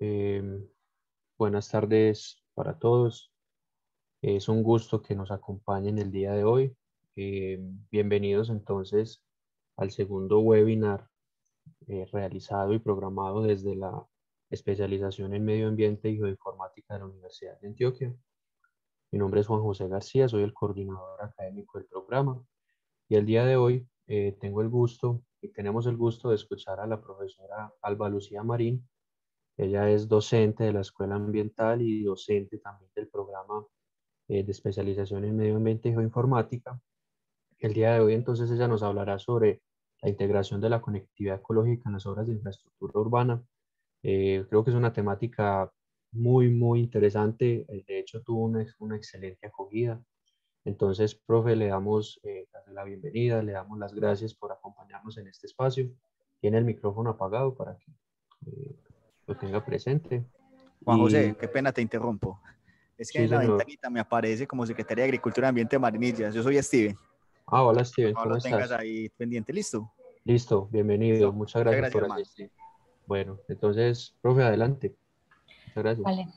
Em, buenas tardes para todos. Es un gusto que nos acompañen el día de hoy. Em, bienvenidos entonces al segundo webinar eh, realizado y programado desde la especialización en medio ambiente y geoinformática de la Universidad de Antioquia. Mi nombre es Juan José García, soy el coordinador académico del programa y el día de hoy eh, tengo el gusto y tenemos el gusto de escuchar a la profesora Alba Lucía Marín. Ella es docente de la Escuela Ambiental y docente también del programa eh, de especialización en medio ambiente y geoinformática. El día de hoy entonces ella nos hablará sobre la integración de la conectividad ecológica en las obras de infraestructura urbana. Eh, creo que es una temática muy, muy interesante. De hecho, tuvo una, una excelente acogida. Entonces, profe, le damos eh, la bienvenida, le damos las gracias por acompañarnos en este espacio. Tiene el micrófono apagado para que eh, lo tenga presente. Juan José, qué pena te interrumpo. Es que en la ventanita me aparece como Secretaría de Agricultura y Ambiente de Marinillas. Yo soy Steven. Ah, hola Steven, ¿cómo lo tengas ahí pendiente, ¿listo? Listo, bienvenido. Muchas gracias, por asistir. Bueno, entonces, profe, adelante. Muchas gracias. Vale,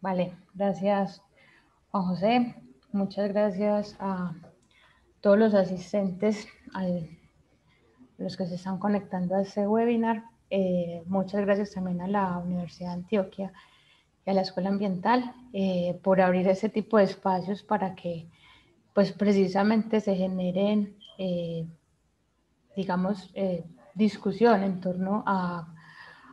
vale. Gracias, Juan José. Muchas gracias a todos los asistentes, a los que se están conectando a este webinar. Eh, muchas gracias también a la Universidad de Antioquia y a la Escuela Ambiental eh, por abrir ese tipo de espacios para que pues precisamente se generen, eh, digamos, discusión en torno a,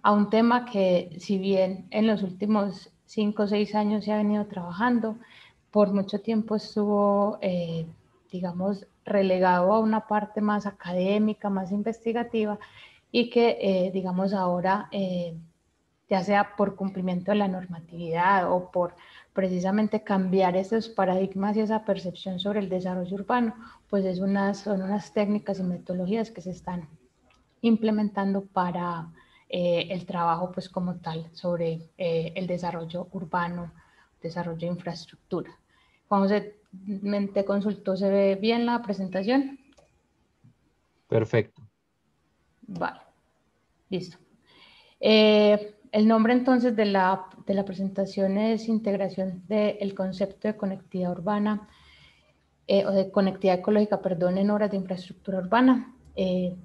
a un tema que si bien en los últimos cinco o seis años se ha venido trabajando, por mucho tiempo estuvo, eh, digamos, relegado a una parte más académica, más investigativa y que, eh, digamos, ahora, eh, ya sea por cumplimiento de la normatividad o por precisamente cambiar esos paradigmas y esa percepción sobre el desarrollo urbano, pues es unas, son unas técnicas y metodologías que se están implementando para el trabajo, pues como tal, sobre el desarrollo urbano, desarrollo de infraestructura. Juan José, te consultó, ¿se ve bien la presentación? Perfecto. Vale, listo. Eh, el nombre entonces de la, de la presentación es integración del concepto de conectividad urbana eh, o de conectividad ecológica, perdón, en horas de infraestructura urbana. Eh,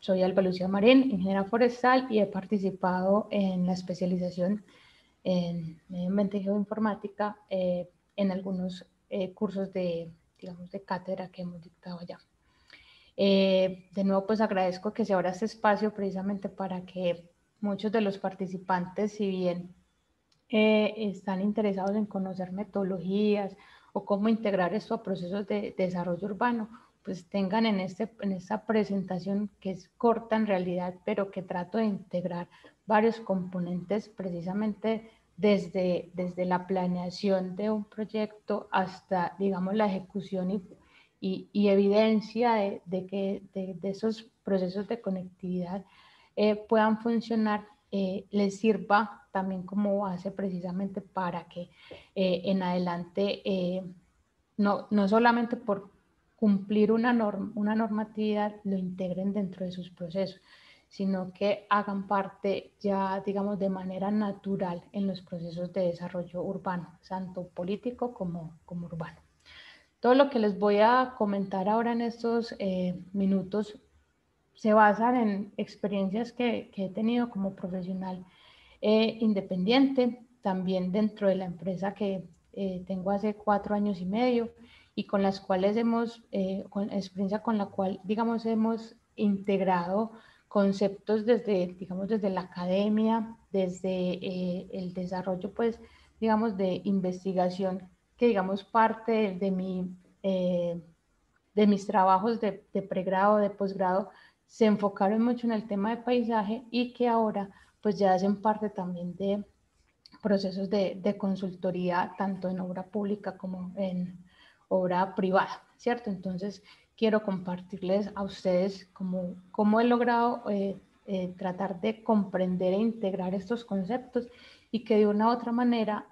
soy Alba Lucía Marín, ingeniera forestal y he participado en la especialización en medio ambiente y geoinformática en algunos cursos de, digamos, de cátedra que hemos dictado allá. Eh, de nuevo, pues agradezco que se abra este espacio precisamente para que muchos de los participantes, si bien están interesados en conocer metodologías o cómo integrar esto a procesos de, desarrollo urbano, pues tengan en, este, en esta presentación que es corta en realidad, pero que trato de integrar varios componentes precisamente desde, desde la planeación de un proyecto hasta, digamos, la ejecución y, y, evidencia de, que esos procesos de conectividad eh, puedan funcionar, eh, les sirva también como base precisamente para que eh, en adelante, no, no solamente por cumplir una, norma, una normatividad, lo integren dentro de sus procesos, sino que hagan parte ya, digamos, de manera natural en los procesos de desarrollo urbano, tanto político como, como urbano. Todo lo que les voy a comentar ahora en estos eh, minutos se basan en experiencias que, he tenido como profesional eh, independiente, también dentro de la empresa que eh, tengo hace cuatro años y medio y con las cuales hemos, con experiencia con la cual, digamos, hemos integrado conceptos desde, digamos, desde la academia, desde el desarrollo, pues, digamos, de investigación, que digamos parte de, mi, eh, de mis trabajos de, pregrado, de posgrado, se enfocaron mucho en el tema de paisaje y que ahora pues ya hacen parte también de procesos de, de consultoría, tanto en obra pública como en obra privada, ¿cierto? Entonces, quiero compartirles a ustedes cómo, cómo he logrado eh, eh, tratar de comprender e integrar estos conceptos y que de una u otra manera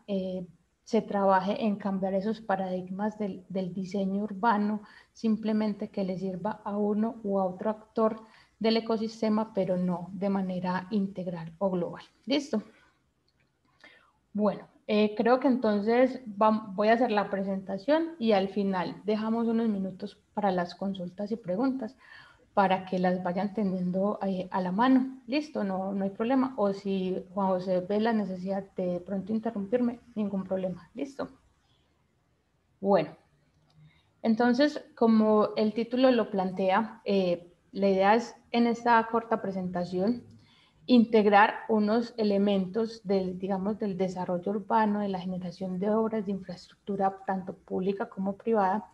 se trabaje en cambiar esos paradigmas del, del, diseño urbano, simplemente que le sirva a uno u a otro actor del ecosistema, pero no de manera integral o global. ¿Listo? Bueno, eh, creo que entonces voy a hacer la presentación y al final dejamos unos minutos para las consultas y preguntas para que las vayan teniendo a la mano. Listo, no, no hay problema. O si Juan José ve la necesidad de pronto interrumpirme, ningún problema. Listo. Bueno, entonces, como el título lo plantea, eh, la idea es en esta corta presentación integrar unos elementos del, digamos, del desarrollo urbano, de la generación de obras de infraestructura, tanto pública como privada,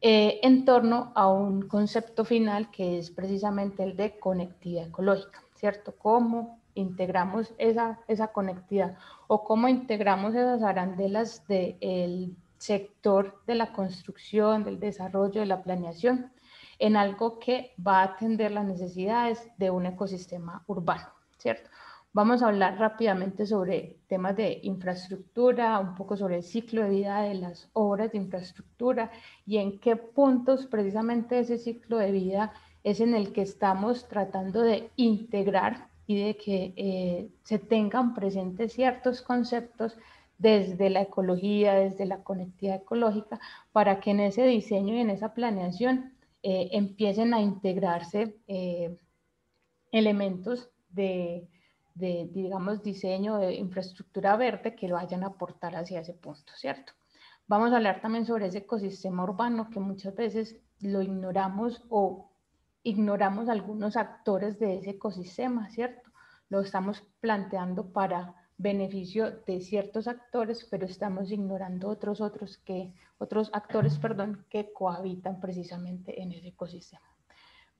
eh, en torno a un concepto final que es precisamente el de conectividad ecológica, ¿cierto? ¿Cómo integramos esa, esa conectividad o cómo integramos esas arandelas del sector de la construcción, del desarrollo, de la planeación en algo que va a atender las necesidades de un ecosistema urbano, ¿cierto? Vamos a hablar rápidamente sobre temas de infraestructura, un poco sobre el ciclo de vida de las obras de infraestructura y en qué puntos precisamente ese ciclo de vida es en el que estamos tratando de integrar y de que eh, se tengan presentes ciertos conceptos desde la ecología, desde la conectividad ecológica, para que en ese diseño y en esa planeación eh, empiecen a integrarse eh, elementos de, de, digamos, diseño de infraestructura verde que lo vayan a aportar hacia ese punto, ¿cierto? Vamos a hablar también sobre ese ecosistema urbano que muchas veces lo ignoramos o ignoramos algunos actores de ese ecosistema, ¿cierto? Lo estamos planteando para beneficio de ciertos actores, pero estamos ignorando otros, otros, que, otros actores perdón, que cohabitan precisamente en ese ecosistema.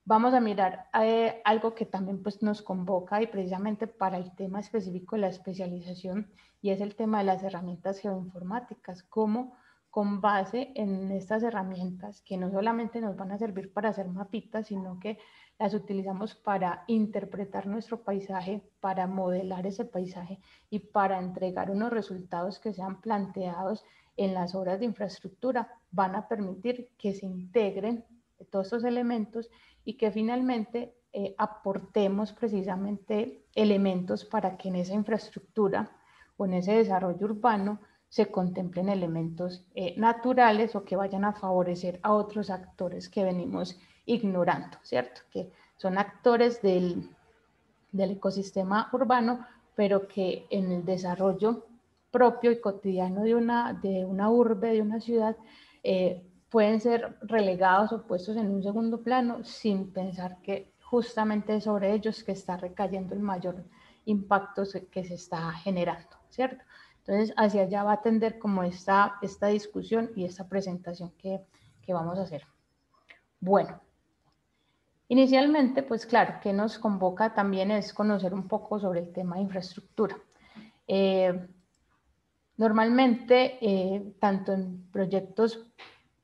Vamos a mirar eh, algo que también pues, nos convoca y precisamente para el tema específico de la especialización y es el tema de las herramientas geoinformáticas, cómo con base en estas herramientas que no solamente nos van a servir para hacer mapitas, sino que las utilizamos para interpretar nuestro paisaje, para modelar ese paisaje y para entregar unos resultados que sean planteados en las obras de infraestructura, van a permitir que se integren todos estos elementos y que finalmente eh, aportemos precisamente elementos para que en esa infraestructura o en ese desarrollo urbano se contemplen elementos eh, naturales o que vayan a favorecer a otros actores que venimos ignorando, ¿cierto? Que son actores del, del ecosistema urbano, pero que en el desarrollo propio y cotidiano de una, de una urbe, de una ciudad, eh, pueden ser relegados o puestos en un segundo plano sin pensar que justamente sobre ellos que está recayendo el mayor impacto que se está generando, ¿cierto? Entonces, hacia allá va a tender como esta, esta discusión y esta presentación que, que vamos a hacer. Bueno, inicialmente, pues claro, que nos convoca también es conocer un poco sobre el tema de infraestructura. Eh, normalmente, eh, tanto en proyectos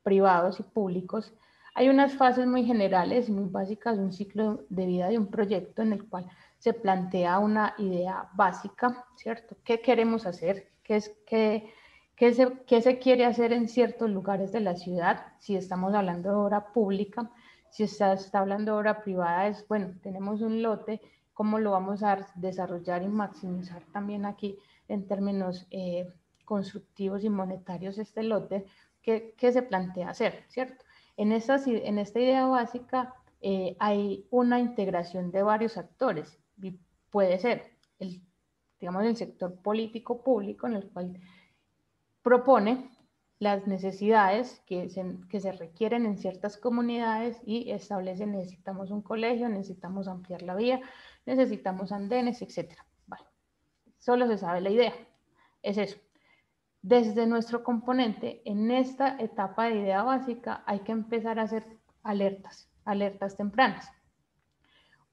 privados y públicos, hay unas fases muy generales y muy básicas de un ciclo de vida de un proyecto en el cual se plantea una idea básica, ¿cierto? ¿Qué queremos hacer? qué, es, qué, qué, se, qué se quiere hacer en ciertos lugares de la ciudad, si estamos hablando de obra pública, si está, está hablando de obra privada, es, bueno, tenemos un lote, cómo lo vamos a desarrollar y maximizar también aquí en términos eh, constructivos y monetarios este lote, ¿qué, ¿qué, se plantea hacer, ¿cierto? En esta, en esta idea básica eh, hay una integración de varios actores, puede ser el digamos, el sector político público en el cual propone las necesidades que se, que se requieren en ciertas comunidades y establece necesitamos un colegio, necesitamos ampliar la vía, necesitamos andenes, etc. Vale. Solo se sabe la idea. Es eso. Desde nuestro componente, en esta etapa de idea básica, hay que empezar a hacer alertas, alertas tempranas.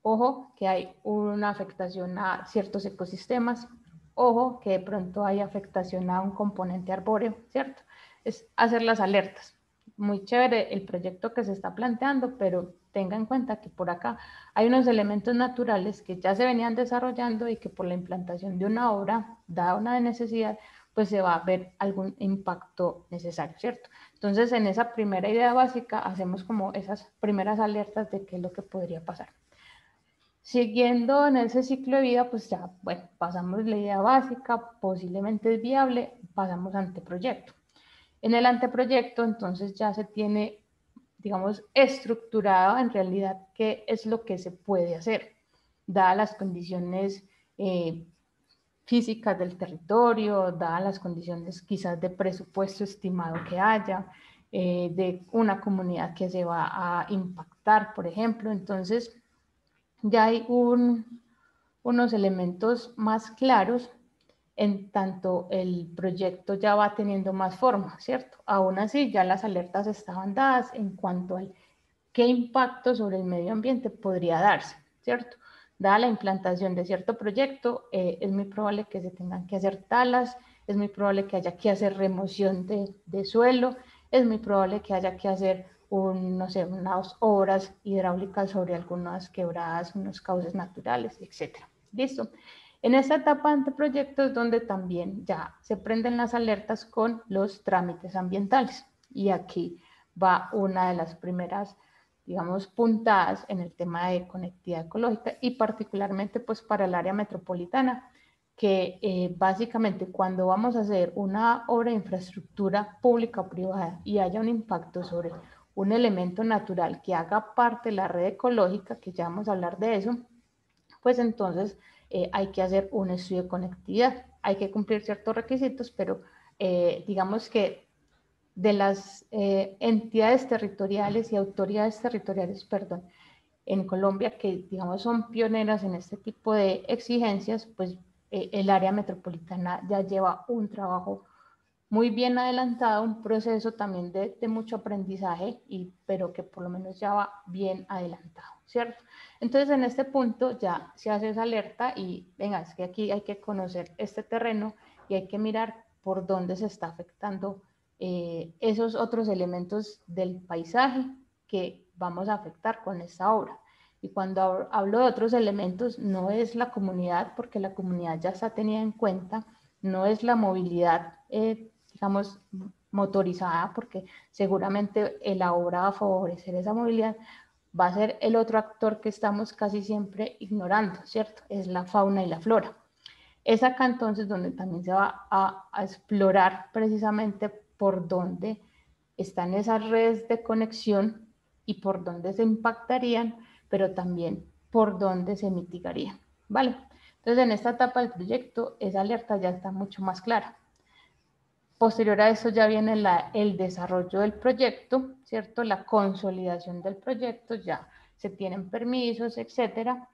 Ojo que hay una afectación a ciertos ecosistemas. Ojo que de pronto hay afectación a un componente arbóreo, ¿cierto? Es hacer las alertas. Muy chévere el proyecto que se está planteando, pero tenga en cuenta que por acá hay unos elementos naturales que ya se venían desarrollando y que por la implantación de una obra, dada una necesidad, pues se va a ver algún impacto necesario, ¿cierto? Entonces, en esa primera idea básica hacemos como esas primeras alertas de qué es lo que podría pasar. Siguiendo en ese ciclo de vida, pues ya, bueno, pasamos la idea básica, posiblemente es viable, pasamos anteproyecto. En el anteproyecto, entonces ya se tiene, digamos, estructurado en realidad qué es lo que se puede hacer, dadas las condiciones eh, físicas del territorio, dadas las condiciones quizás de presupuesto estimado que haya, eh, de una comunidad que se va a impactar, por ejemplo. Entonces, ya hay unos elementos más claros en tanto el proyecto ya va teniendo más forma, ¿cierto? Aún así, ya las alertas estaban dadas en cuanto al qué impacto sobre el medio ambiente podría darse, ¿cierto? Dada la implantación de cierto proyecto, eh, es muy probable que se tengan que hacer talas, es muy probable que haya que hacer remoción de, de suelo, es muy probable que haya que hacer un, unas obras hidráulicas sobre algunas quebradas, unos cauces naturales, etc. Listo. En esta etapa de proyectos donde también ya se prenden las alertas con los trámites ambientales. Y aquí va una de las primeras, digamos, puntadas en el tema de conectividad ecológica y particularmente pues para el área metropolitana, que eh, básicamente cuando vamos a hacer una obra de infraestructura pública o privada y haya un impacto sobre un elemento natural que haga parte de la red ecológica, que ya vamos a hablar de eso, pues entonces eh, hay que hacer un estudio de conectividad. Hay que cumplir ciertos requisitos, pero eh, digamos que de las entidades territoriales y autoridades territoriales, perdón, en Colombia que digamos son pioneras en este tipo de exigencias, pues eh, el área metropolitana ya lleva un trabajo muy bien adelantado, un proceso también de, mucho aprendizaje, y, pero que por lo menos ya va bien adelantado, ¿cierto? Entonces en este punto ya se hace esa alerta y venga, es que aquí hay que conocer este terreno y hay que mirar por dónde se está afectando eh, esos otros elementos del paisaje que vamos a afectar con esta obra. Y cuando hablo de otros elementos, no es la comunidad, porque la comunidad ya está tenida en cuenta, no es la movilidad, eh, digamos, motorizada, porque seguramente la obra va a favorecer esa movilidad, va a ser el otro actor que estamos casi siempre ignorando, ¿cierto? Es la fauna y la flora. Es acá entonces donde también se va a, a explorar precisamente por dónde están esas redes de conexión y por dónde se impactarían pero también por dónde se mitigaría. ¿Vale? Entonces, en esta etapa del proyecto, esa alerta ya está mucho más clara. Posterior a eso ya viene la, el desarrollo del proyecto, ¿cierto? La consolidación del proyecto, ya se tienen permisos, etcétera.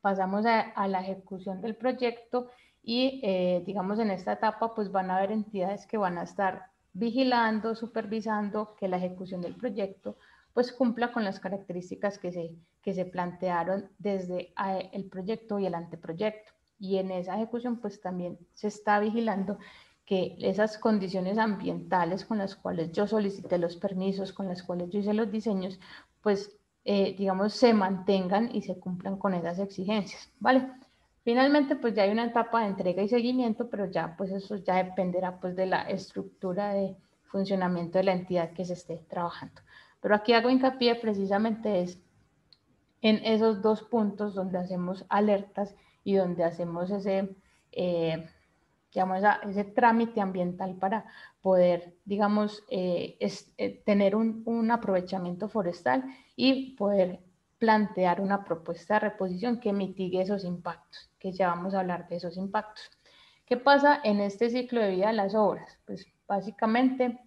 Pasamos a, la ejecución del proyecto y, eh, digamos, en esta etapa, pues van a haber entidades que van a estar vigilando, supervisando que la ejecución del proyecto pues cumpla con las características que se, que se plantearon desde eh, el proyecto y el anteproyecto. Y en esa ejecución pues también se está vigilando que esas condiciones ambientales con las cuales yo solicité los permisos, con las cuales yo hice los diseños, pues eh, digamos se mantengan y se cumplan con esas exigencias, ¿vale? Finalmente, pues ya hay una etapa de entrega y seguimiento, pero ya pues eso ya dependerá pues de la estructura de funcionamiento de la entidad que se esté trabajando. Pero aquí hago hincapié precisamente es en esos dos puntos donde hacemos alertas y donde hacemos ese, eh, ese trámite ambiental para poder, digamos, eh, eh, tener un, aprovechamiento forestal y poder plantear una propuesta de reposición que mitigue esos impactos, que ya vamos a hablar de esos impactos. ¿Qué pasa en este ciclo de vida de las obras? Pues básicamente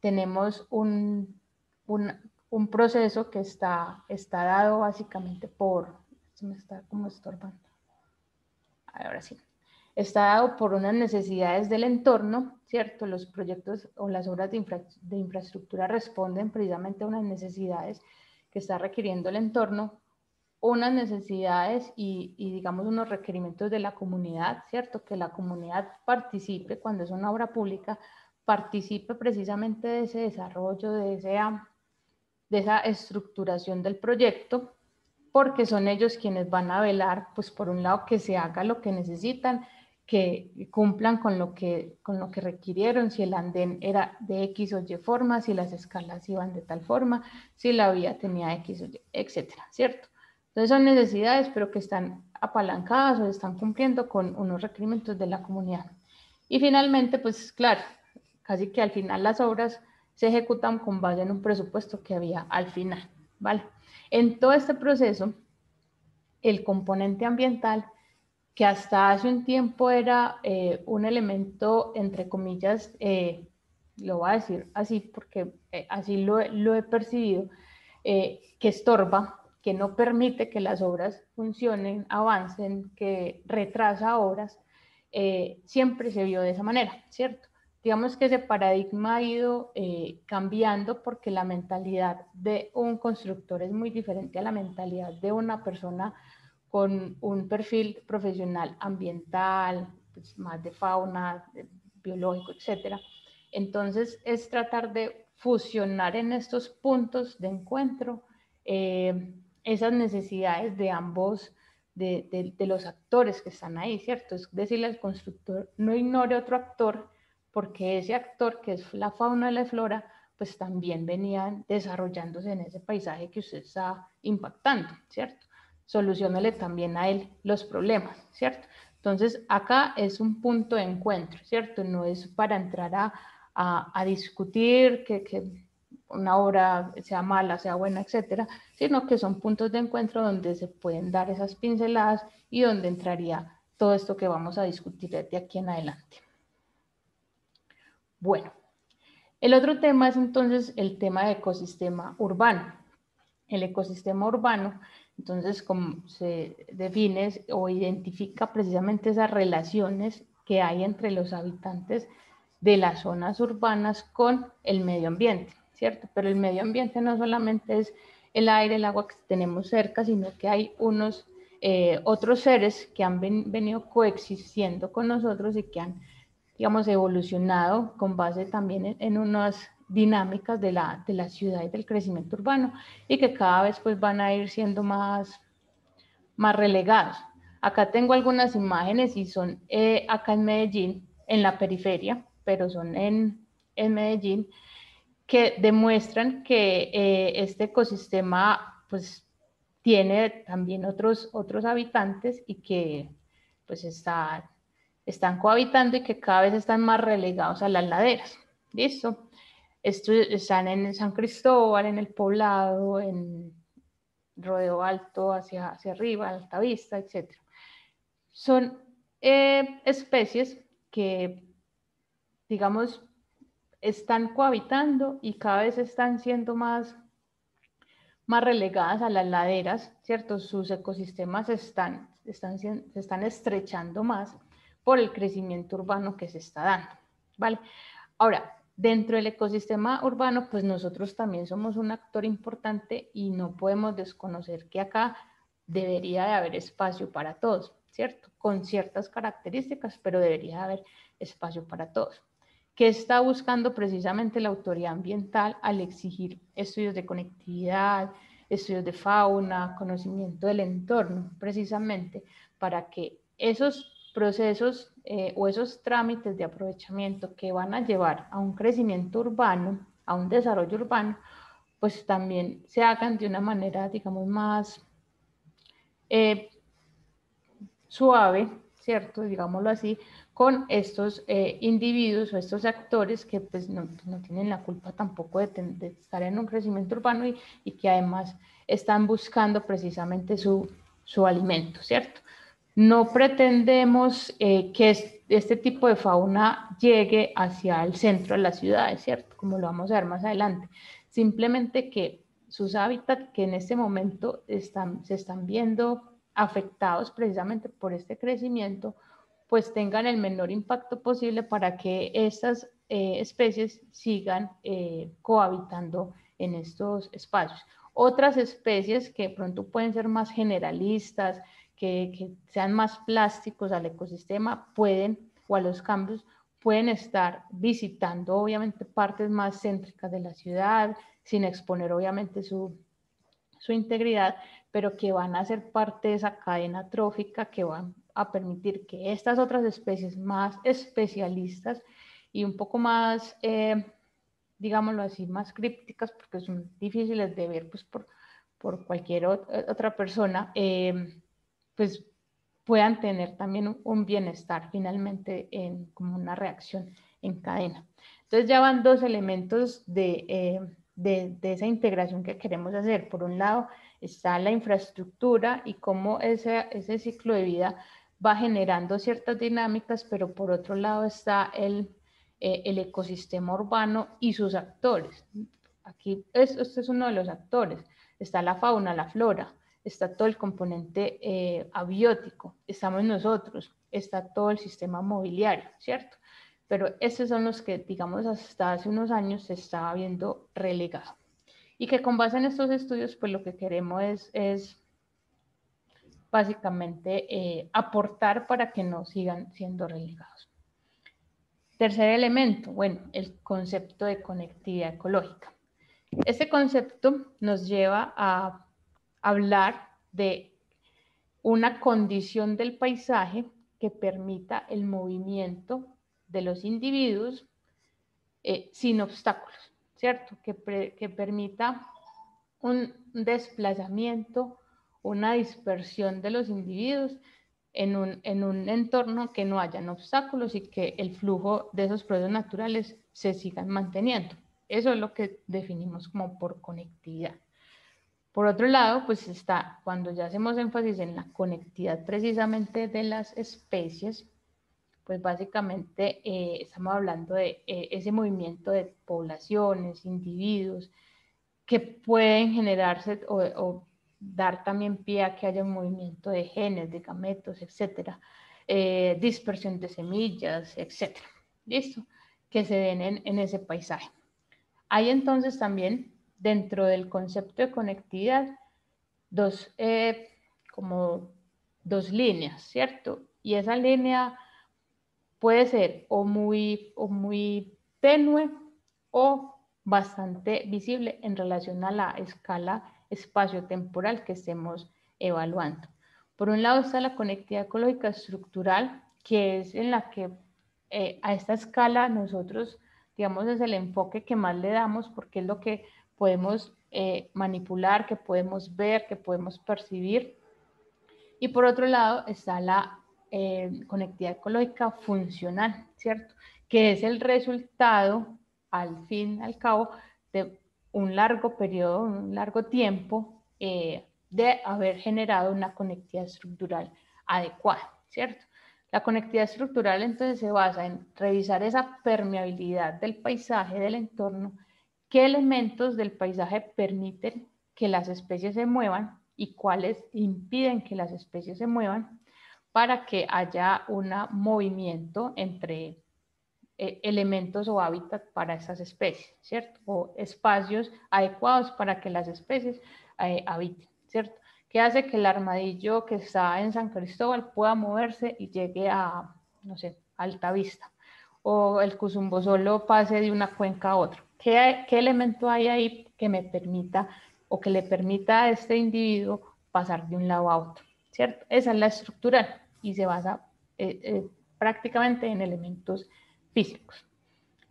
tenemos un, un, proceso que está, está dado básicamente por, se me está como estorbando, ahora sí, está dado por unas necesidades del entorno, ¿cierto? Los proyectos o las obras de, de infraestructura responden precisamente a unas necesidades que está requiriendo el entorno, unas necesidades y, digamos unos requerimientos de la comunidad, ¿cierto? Que la comunidad participe cuando es una obra pública participe precisamente de ese desarrollo, de esa, de esa estructuración del proyecto, porque son ellos quienes van a velar, pues por un lado, que se haga lo que necesitan, que cumplan con lo que, con lo que requirieron, si el andén era de X o Y forma, si las escalas iban de tal forma, si la vía tenía X o Y, etcétera, ¿cierto? Entonces son necesidades, pero que están apalancadas o están cumpliendo con unos requerimientos de la comunidad. Y finalmente, pues claro, casi que al final las obras se ejecutan con base en un presupuesto que había al final, ¿vale? En todo este proceso, el componente ambiental, que hasta hace un tiempo era eh, un elemento, entre comillas, eh, lo voy a decir así porque eh, así lo, lo, he percibido, que estorba, que no permite que las obras funcionen, avancen, que retrasa obras, siempre se vio de esa manera, ¿cierto? digamos que ese paradigma ha ido cambiando porque la mentalidad de un constructor es muy diferente a la mentalidad de una persona con un perfil profesional ambiental, pues, más de fauna, biológico, etc. Entonces es tratar de fusionar en estos puntos de encuentro eh, esas necesidades de ambos, de, de los actores que están ahí, ¿cierto? Es decirle al constructor, no ignore otro actor porque ese actor que es la fauna y la flora, pues también venían desarrollándose en ese paisaje que usted está impactando, ¿cierto? Solucionale también a él los problemas, ¿cierto? Entonces, acá es un punto de encuentro, ¿cierto? No es para entrar a, a, discutir que, que, una obra sea mala, sea buena, etcétera, sino que son puntos de encuentro donde se pueden dar esas pinceladas y donde entraría todo esto que vamos a discutir de aquí en adelante. Bueno, el otro tema es entonces el tema de ecosistema urbano. El ecosistema urbano, entonces, como se define o identifica precisamente esas relaciones que hay entre los habitantes de las zonas urbanas con el medio ambiente, ¿cierto? Pero el medio ambiente no solamente es el aire, el agua que tenemos cerca, sino que hay unos eh, otros seres que han venido coexistiendo con nosotros y que han digamos, evolucionado con base también en, unas dinámicas de la, de la ciudad y del crecimiento urbano y que cada vez pues van a ir siendo más, más relegados. Acá tengo algunas imágenes y son eh, acá en Medellín, en la periferia, pero son en, en Medellín, que demuestran que eh, este ecosistema pues tiene también otros, otros habitantes y que pues está están cohabitando y que cada vez están más relegados a las laderas. ¿Listo? Estos están en San Cristóbal, en el poblado, en Rodeo Alto, hacia, hacia arriba, Alta Vista, etc. Son eh, especies que, digamos, están cohabitando y cada vez están siendo más, más relegadas a las laderas, ¿cierto? Sus ecosistemas están, están, se están estrechando más por el crecimiento urbano que se está dando, ¿vale? Ahora, dentro del ecosistema urbano, pues nosotros también somos un actor importante y no podemos desconocer que acá debería de haber espacio para todos, ¿cierto? Con ciertas características, pero debería de haber espacio para todos. ¿Qué está buscando precisamente la autoridad ambiental al exigir estudios de conectividad, estudios de fauna, conocimiento del entorno, precisamente para que esos procesos eh, o esos trámites de aprovechamiento que van a llevar a un crecimiento urbano, a un desarrollo urbano, pues también se hagan de una manera, digamos, más eh, suave, ¿cierto? Digámoslo así, con estos eh, individuos o estos actores que pues no, no tienen la culpa tampoco de, de, estar en un crecimiento urbano y, y que además están buscando precisamente su, su alimento, ¿cierto? No pretendemos eh, que este tipo de fauna llegue hacia el centro de la ciudad, ¿cierto? Como lo vamos a ver más adelante. Simplemente que sus hábitats que en este momento están, se están viendo afectados precisamente por este crecimiento, pues tengan el menor impacto posible para que estas eh, especies sigan eh, cohabitando en estos espacios. Otras especies que pronto pueden ser más generalistas, que, sean más plásticos al ecosistema pueden, o a los cambios, pueden estar visitando obviamente partes más céntricas de la ciudad, sin exponer obviamente su, su integridad, pero que van a ser parte de esa cadena trófica que van a permitir que estas otras especies más especialistas y un poco más, eh, digámoslo así, más crípticas, porque son difíciles de ver pues, por, por cualquier otra persona, eh, pues puedan tener también un, bienestar finalmente en, como una reacción en cadena. Entonces ya van dos elementos de, de, de, esa integración que queremos hacer. Por un lado está la infraestructura y cómo ese, ese ciclo de vida va generando ciertas dinámicas, pero por otro lado está el, eh, el ecosistema urbano y sus actores. Aquí este es uno de los actores. Está la fauna, la flora, está todo el componente eh, abiótico, estamos nosotros, está todo el sistema mobiliario, ¿cierto? Pero estos son los que, digamos, hasta hace unos años se estaba viendo relegado. Y que con base en estos estudios, pues lo que queremos es, es básicamente eh, aportar para que no sigan siendo relegados. Tercer elemento, bueno, el concepto de conectividad ecológica. Este concepto nos lleva a hablar de una condición del paisaje que permita el movimiento de los individuos eh, sin obstáculos, ¿cierto? Que, permita un desplazamiento una dispersión de los individuos en un, en un entorno que no hayan obstáculos y que el flujo de esos procesos naturales se sigan manteniendo. Eso es lo que definimos como por conectividad. Por otro lado, pues está, cuando ya hacemos énfasis en la conectividad precisamente de las especies, pues básicamente eh, estamos hablando de eh, ese movimiento de poblaciones, individuos, que pueden generarse o, o dar también pie a que haya un movimiento de genes, de gametos, etcétera, eh, dispersión de semillas, etcétera. ¿Listo? Que se den en, ese paisaje. Hay entonces también dentro del concepto de conectividad dos, eh, como dos líneas, ¿cierto? Y esa línea puede ser o muy, o muy tenue o bastante visible en relación a la escala espacio-temporal que estemos evaluando. Por un lado está la conectividad ecológica estructural, que es en la que eh, a esta escala nosotros, digamos, es el enfoque que más le damos porque es lo que podemos eh, manipular, que podemos ver, que podemos percibir. Y por otro lado está la eh, conectividad ecológica funcional, ¿cierto? Que es el resultado, al fin al cabo, de un largo periodo, un largo tiempo eh, de haber generado una conectividad estructural adecuada, ¿cierto? La conectividad estructural entonces se basa en revisar esa permeabilidad del paisaje, del entorno, qué elementos del paisaje permiten que las especies se muevan y cuáles impiden que las especies se muevan para que haya un movimiento entre eh, elementos o hábitat para esas especies, ¿cierto? O espacios adecuados para que las especies eh, habiten, ¿cierto? Que hace que el armadillo que está en San Cristóbal pueda moverse y llegue a, no sé, Alta Vista. O el cusumbo solo pase de una cuenca a otra. ¿Qué, ¿Qué elemento hay ahí que me permita o que le permita a este individuo pasar de un lado a otro? ¿Cierto? Esa es la estructural y se basa eh, prácticamente en elementos físicos.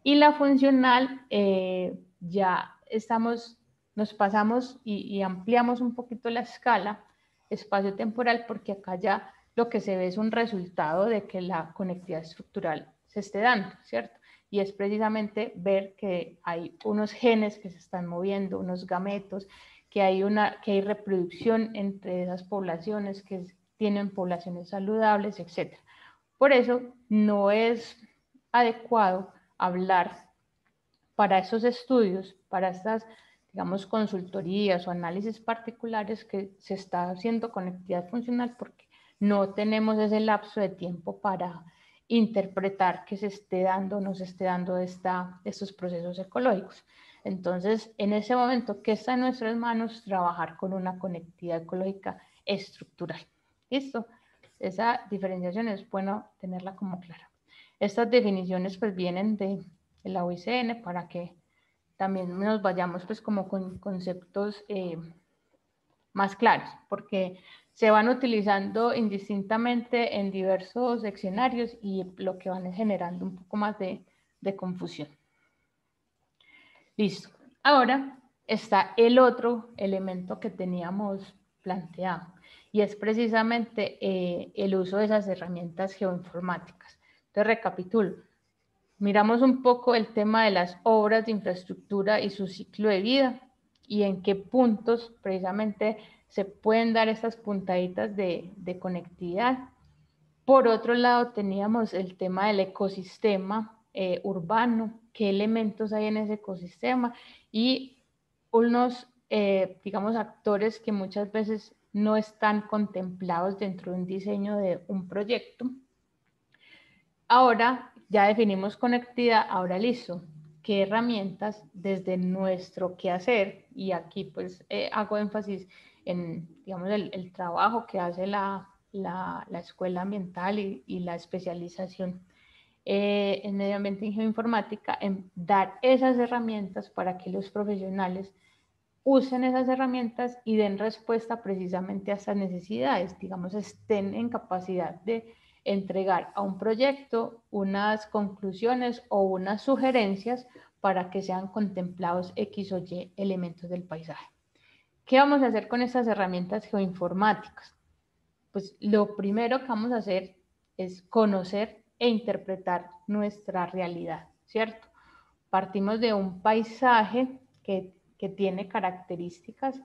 Y la funcional, eh, ya estamos, nos pasamos y, ampliamos un poquito la escala espacio-temporal porque acá ya lo que se ve es un resultado de que la conectividad estructural se esté dando, ¿cierto? Y es precisamente ver que hay unos genes que se están moviendo, unos gametos, que hay, una, que hay reproducción entre esas poblaciones, que tienen poblaciones saludables, etc. Por eso no es adecuado hablar para esos estudios, para estas, digamos, consultorías o análisis particulares que se está haciendo conectividad funcional porque no tenemos ese lapso de tiempo para interpretar que se esté dando o no se esté dando estos procesos ecológicos. Entonces, en ese momento, ¿qué está en nuestras manos? Trabajar con una conectividad ecológica estructural. ¿Listo? Esa diferenciación es bueno tenerla como clara. Estas definiciones pues vienen de, la OICN para que también nos vayamos pues como con conceptos eh, más claros, porque se van utilizando indistintamente en diversos escenarios y lo que van generando un poco más de, de confusión. Listo. Ahora, está el otro elemento que teníamos planteado y es precisamente eh, el uso de esas herramientas geoinformáticas. Entonces, recapitulo. Miramos un poco el tema de las obras de infraestructura y su ciclo de vida y en qué puntos precisamente se pueden dar estas puntaditas de, de conectividad. Por otro lado, teníamos el tema del ecosistema eh, urbano, qué elementos hay en ese ecosistema y unos, eh, digamos, actores que muchas veces no están contemplados dentro de un diseño de un proyecto. Ahora ya definimos conectividad, ahora listo, qué herramientas desde nuestro quehacer, y aquí pues eh, hago énfasis en, digamos, el, trabajo que hace la, la, escuela ambiental y, y la especialización eh, en medio ambiente y geoinformática, en dar esas herramientas para que los profesionales usen esas herramientas y den respuesta precisamente a esas necesidades, digamos, estén en capacidad de entregar a un proyecto unas conclusiones o unas sugerencias para que sean contemplados X o Y elementos del paisaje. ¿Qué vamos a hacer con estas herramientas geoinformáticas? Pues lo primero que vamos a hacer es conocer e interpretar nuestra realidad, ¿cierto? Partimos de un paisaje que, que tiene características,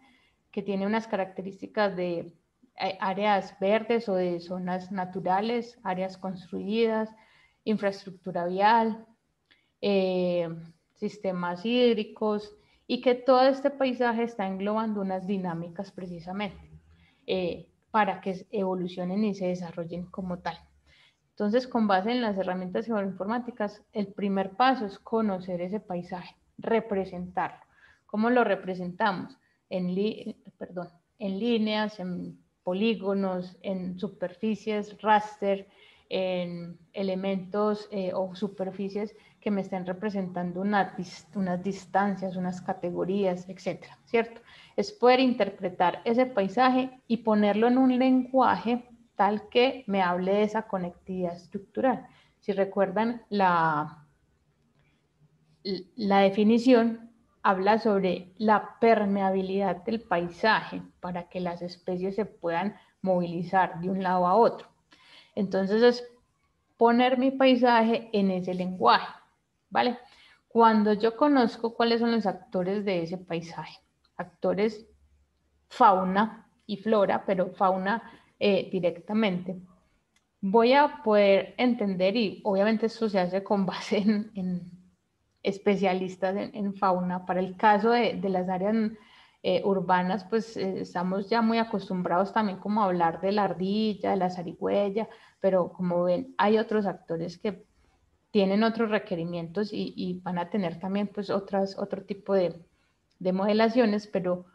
que tiene unas características de eh, áreas verdes o de zonas naturales, áreas construidas, infraestructura vial, eh, sistemas hídricos y que todo este paisaje está englobando unas dinámicas precisamente eh, para que evolucionen y se desarrollen como tal. Entonces, con base en las herramientas geoinformáticas, el primer paso es conocer ese paisaje, representarlo. ¿Cómo lo representamos? En, perdón, en líneas, en polígonos, en superficies, raster, en elementos eh, o superficies que me estén representando unas distancias, unas categorías, etcétera, ¿cierto? Es poder interpretar ese paisaje y ponerlo en un lenguaje tal que me hable de esa conectividad estructural. Si recuerdan, la, la definición habla sobre la permeabilidad del paisaje para que las especies se puedan movilizar de un lado a otro. Entonces es poner mi paisaje en ese lenguaje, ¿vale? Cuando yo conozco cuáles son los actores de ese paisaje, actores fauna y flora, pero fauna eh, directamente, voy a poder entender, y obviamente esto se hace con base en, especialistas en, fauna, para el caso de, las áreas eh, urbanas, pues eh, estamos ya muy acostumbrados también como a hablar de la ardilla, de la zarigüeya, pero como ven, hay otros actores que tienen otros requerimientos y, van a tener también pues otras, otro tipo de, de modelaciones, pero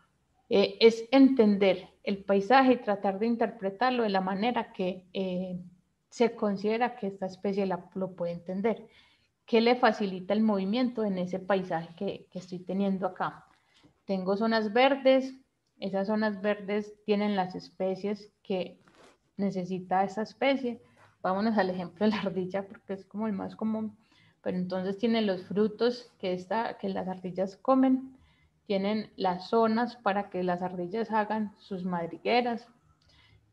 eh, es entender el paisaje y tratar de interpretarlo de la manera que se considera que esta especie lo puede entender. ¿Qué le facilita el movimiento en ese paisaje que estoy teniendo acá? Tengo zonas verdes, esas zonas verdes tienen las especies que necesita esa especie. Vámonos al ejemplo de la ardilla porque es como el más común. Pero entonces tiene los frutos que, esta, que las ardillas comen, tienen las zonas para que las ardillas hagan sus madrigueras,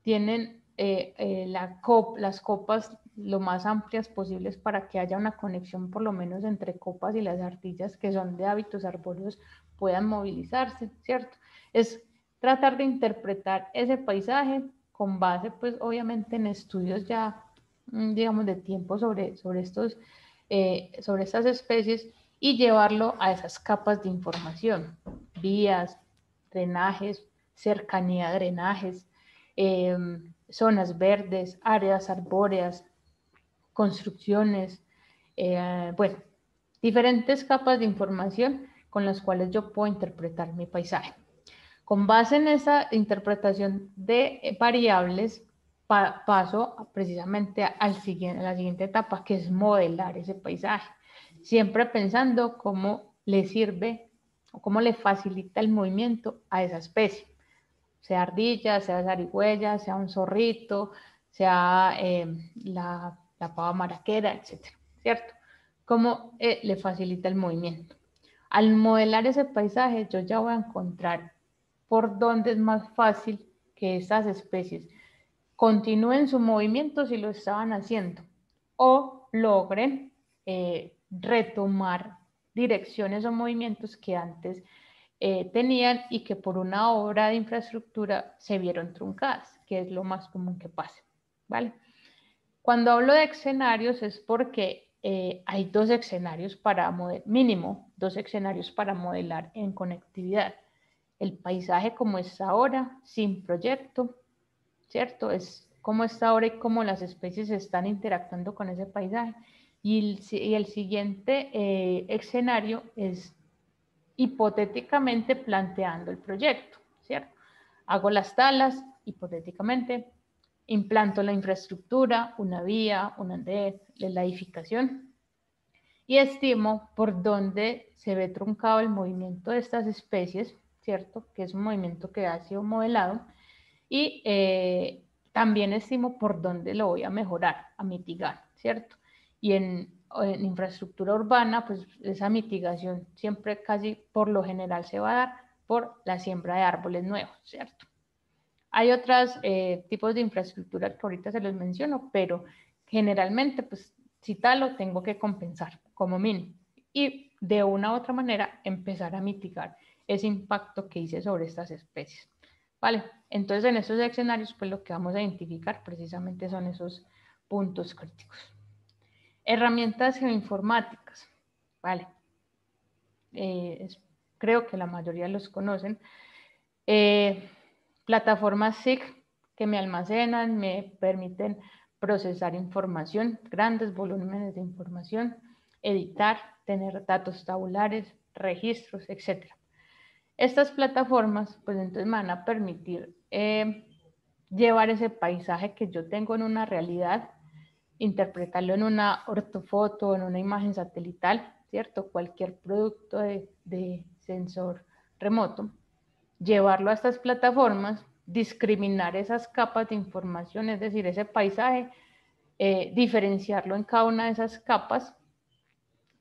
tienen eh, eh, la las copas lo más amplias posibles para que haya una conexión por lo menos entre copas y las ardillas que son de hábitos arbóreos puedan movilizarse, ¿cierto? Es tratar de interpretar ese paisaje con base, pues obviamente en estudios ya, mm, digamos, de tiempo sobre, sobre, estos, eh, sobre estas especies y llevarlo a esas capas de información, vías, drenajes, cercanía a drenajes, em, zonas verdes, áreas arbóreas, construcciones, eh, bueno, diferentes capas de información con las cuales yo puedo interpretar mi paisaje. Con base en esa interpretación de variables, paso precisamente al siguiente, a la siguiente etapa, que es modelar ese paisaje siempre pensando cómo le sirve o cómo le facilita el movimiento a esa especie, sea ardilla, sea zarigüeya, sea un zorrito, sea eh, la, la, pava maraquera, etcétera, ¿cierto? Cómo eh, le facilita el movimiento. Al modelar ese paisaje, yo ya voy a encontrar por dónde es más fácil que estas especies continúen su movimiento si lo estaban haciendo o logren eh, retomar direcciones o movimientos que antes eh, tenían y que por una obra de infraestructura se vieron truncadas, que es lo más común que pase. ¿vale? Cuando hablo de escenarios es porque eh, hay dos escenarios para mínimo dos escenarios para modelar en conectividad. El paisaje como está ahora, sin proyecto, ¿cierto? Es como está ahora y cómo las especies están interactuando con ese paisaje. Y el, siguiente eh, escenario es hipotéticamente planteando el proyecto, ¿cierto? Hago las talas, hipotéticamente, implanto la infraestructura, una vía, un andén, la edificación, y estimo por dónde se ve truncado el movimiento de estas especies, ¿cierto? Que es un movimiento que ha sido modelado, y eh, también estimo por dónde lo voy a mejorar, a mitigar, ¿cierto? Y en en infraestructura urbana, pues esa mitigación siempre casi por lo general se va a dar por la siembra de árboles nuevos, ¿cierto? Hay otros eh, tipos de infraestructura que ahorita se los menciono, pero generalmente, pues si tal lo tengo que compensar como mínimo y de una u otra manera empezar a mitigar ese impacto que hice sobre estas especies. Vale, entonces en estos escenarios, pues lo que vamos a identificar precisamente son esos puntos críticos. Herramientas geoinformáticas, ¿vale? Eh, creo que la mayoría los conocen. Eh, plataformas SIG que me almacenan, me permiten procesar información, grandes volúmenes de información, editar, tener datos tabulares, registros, etc. Estas plataformas, pues entonces me van a permitir eh, llevar ese paisaje que yo tengo en una realidad interpretarlo en una ortofoto, en una imagen satelital, ¿cierto? Cualquier producto de, sensor remoto, llevarlo a estas plataformas, discriminar esas capas de información, es decir, ese paisaje, eh, diferenciarlo en cada una de esas capas,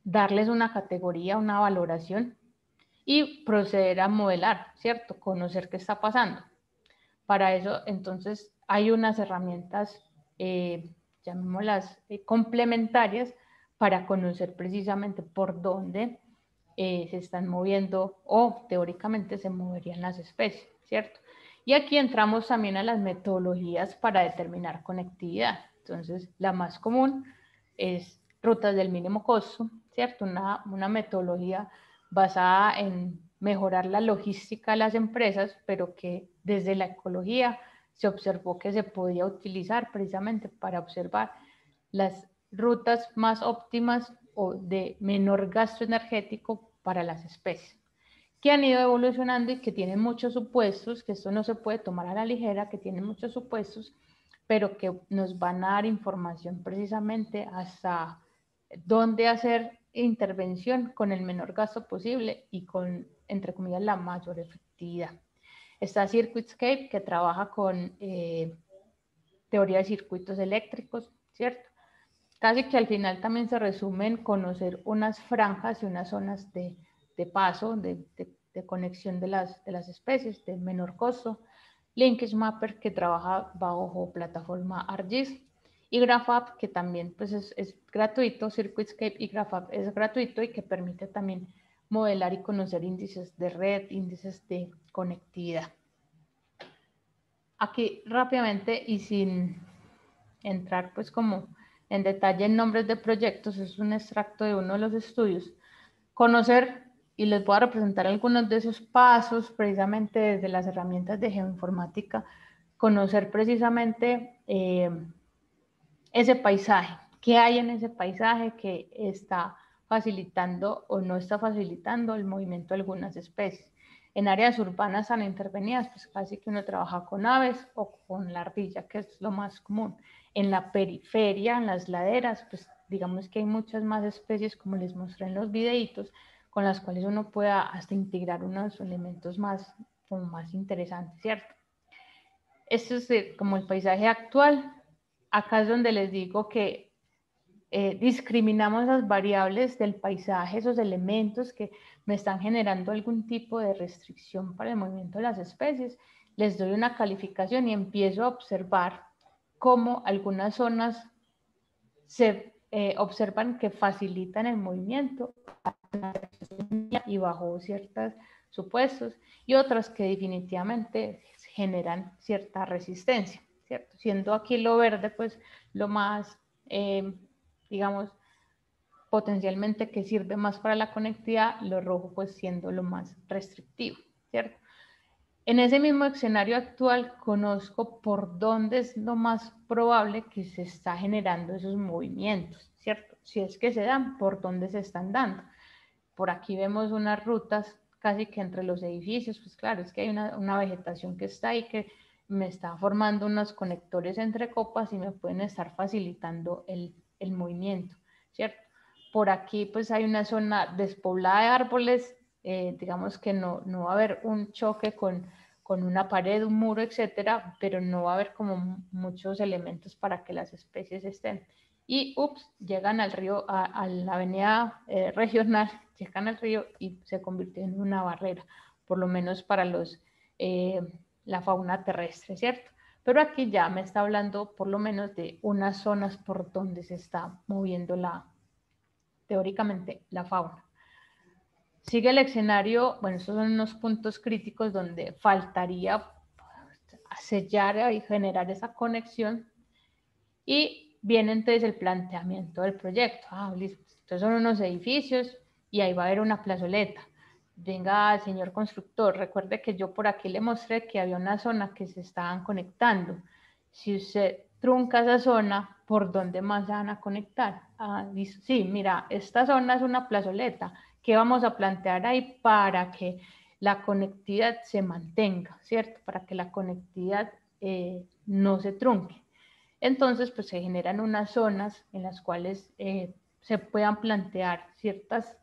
darles una categoría, una valoración y proceder a modelar, ¿cierto? Conocer qué está pasando. Para eso, entonces, hay unas herramientas eh, llamémoslas eh, complementarias, para conocer precisamente por dónde eh, se están moviendo o teóricamente se moverían las especies, ¿cierto? Y aquí entramos también a las metodologías para determinar conectividad. Entonces, la más común es rutas del mínimo costo, ¿cierto? Una, una metodología basada en mejorar la logística de las empresas, pero que desde la ecología se observó que se podía utilizar precisamente para observar las rutas más óptimas o de menor gasto energético para las especies, que han ido evolucionando y que tienen muchos supuestos, que esto no se puede tomar a la ligera, que tienen muchos supuestos, pero que nos van a dar información precisamente hasta dónde hacer intervención con el menor gasto posible y con, entre comillas, la mayor efectividad. Está Circuitscape, que trabaja con eh, teoría de circuitos eléctricos, ¿cierto? Casi que al final también se resume en conocer unas franjas y unas zonas de, paso, de, conexión de las, de las especies de menor costo. Linkage Mapper, que trabaja bajo plataforma ArcGIS. Y GraphApp, que también pues, es, es gratuito, Circuitscape y GraphApp es gratuito y que permite también modelar y conocer índices de red, índices de conectividad. Aquí rápidamente y sin entrar pues como en detalle en nombres de proyectos, es un extracto de uno de los estudios. Conocer, y les voy a representar algunos de esos pasos precisamente desde las herramientas de geoinformática, conocer precisamente eh, ese paisaje, qué hay en ese paisaje que está facilitando o no está facilitando el movimiento de algunas especies. En áreas urbanas tan intervenidas, pues casi que uno trabaja con aves o con la ardilla, que es lo más común. En la periferia, en las laderas, pues digamos que hay muchas más especies, como les mostré en los videitos, con las cuales uno pueda hasta integrar unos elementos más, como más interesantes, ¿cierto? Esto es como el paisaje actual. Acá es donde les digo que eh, discriminamos las variables del paisaje, esos elementos que me están generando algún tipo de restricción para el movimiento de las especies, les doy una calificación y empiezo a observar cómo algunas zonas se eh, observan que facilitan el movimiento y bajo ciertos supuestos y otras que definitivamente generan cierta resistencia, ¿cierto? Siendo aquí lo verde pues lo más eh, digamos, potencialmente que sirve más para la conectividad, lo rojo pues siendo lo más restrictivo, ¿cierto? En ese mismo escenario actual conozco por dónde es lo más probable que se está generando esos movimientos, ¿cierto? Si es que se dan, por dónde se están dando. Por aquí vemos unas rutas casi que entre los edificios, pues claro, es que hay una, una vegetación que está ahí que me está formando unos conectores entre copas y me pueden estar facilitando el el movimiento, ¿cierto? Por aquí pues hay una zona despoblada de árboles, eh, digamos que no, no va a haber un choque con, con una pared, un muro, etcétera, pero no va a haber como muchos elementos para que las especies estén. Y, ups, llegan al río, a, la avenida eh, regional, llegan al río y se convierte en una barrera, por lo menos para los, eh, la fauna terrestre, ¿cierto? Pero aquí ya me está hablando por lo menos de unas zonas por donde se está moviendo la, teóricamente, la fauna. Sigue el escenario, bueno, estos son unos puntos críticos donde faltaría sellar y generar esa conexión. Y viene entonces el planteamiento del proyecto. Ah, listo. Estos son unos edificios y ahí va a haber una plazoleta venga, señor constructor, recuerde que yo por aquí le mostré que había una zona que se estaban conectando. Si usted trunca esa zona, ¿por dónde más se van a conectar? Ah, sí, mira, esta zona es una plazoleta. ¿Qué vamos a plantear ahí para que la conectividad se mantenga, ¿cierto? Para que la conectividad eh, no se trunque. Entonces, pues se generan unas zonas en las cuales eh, se puedan plantear ciertas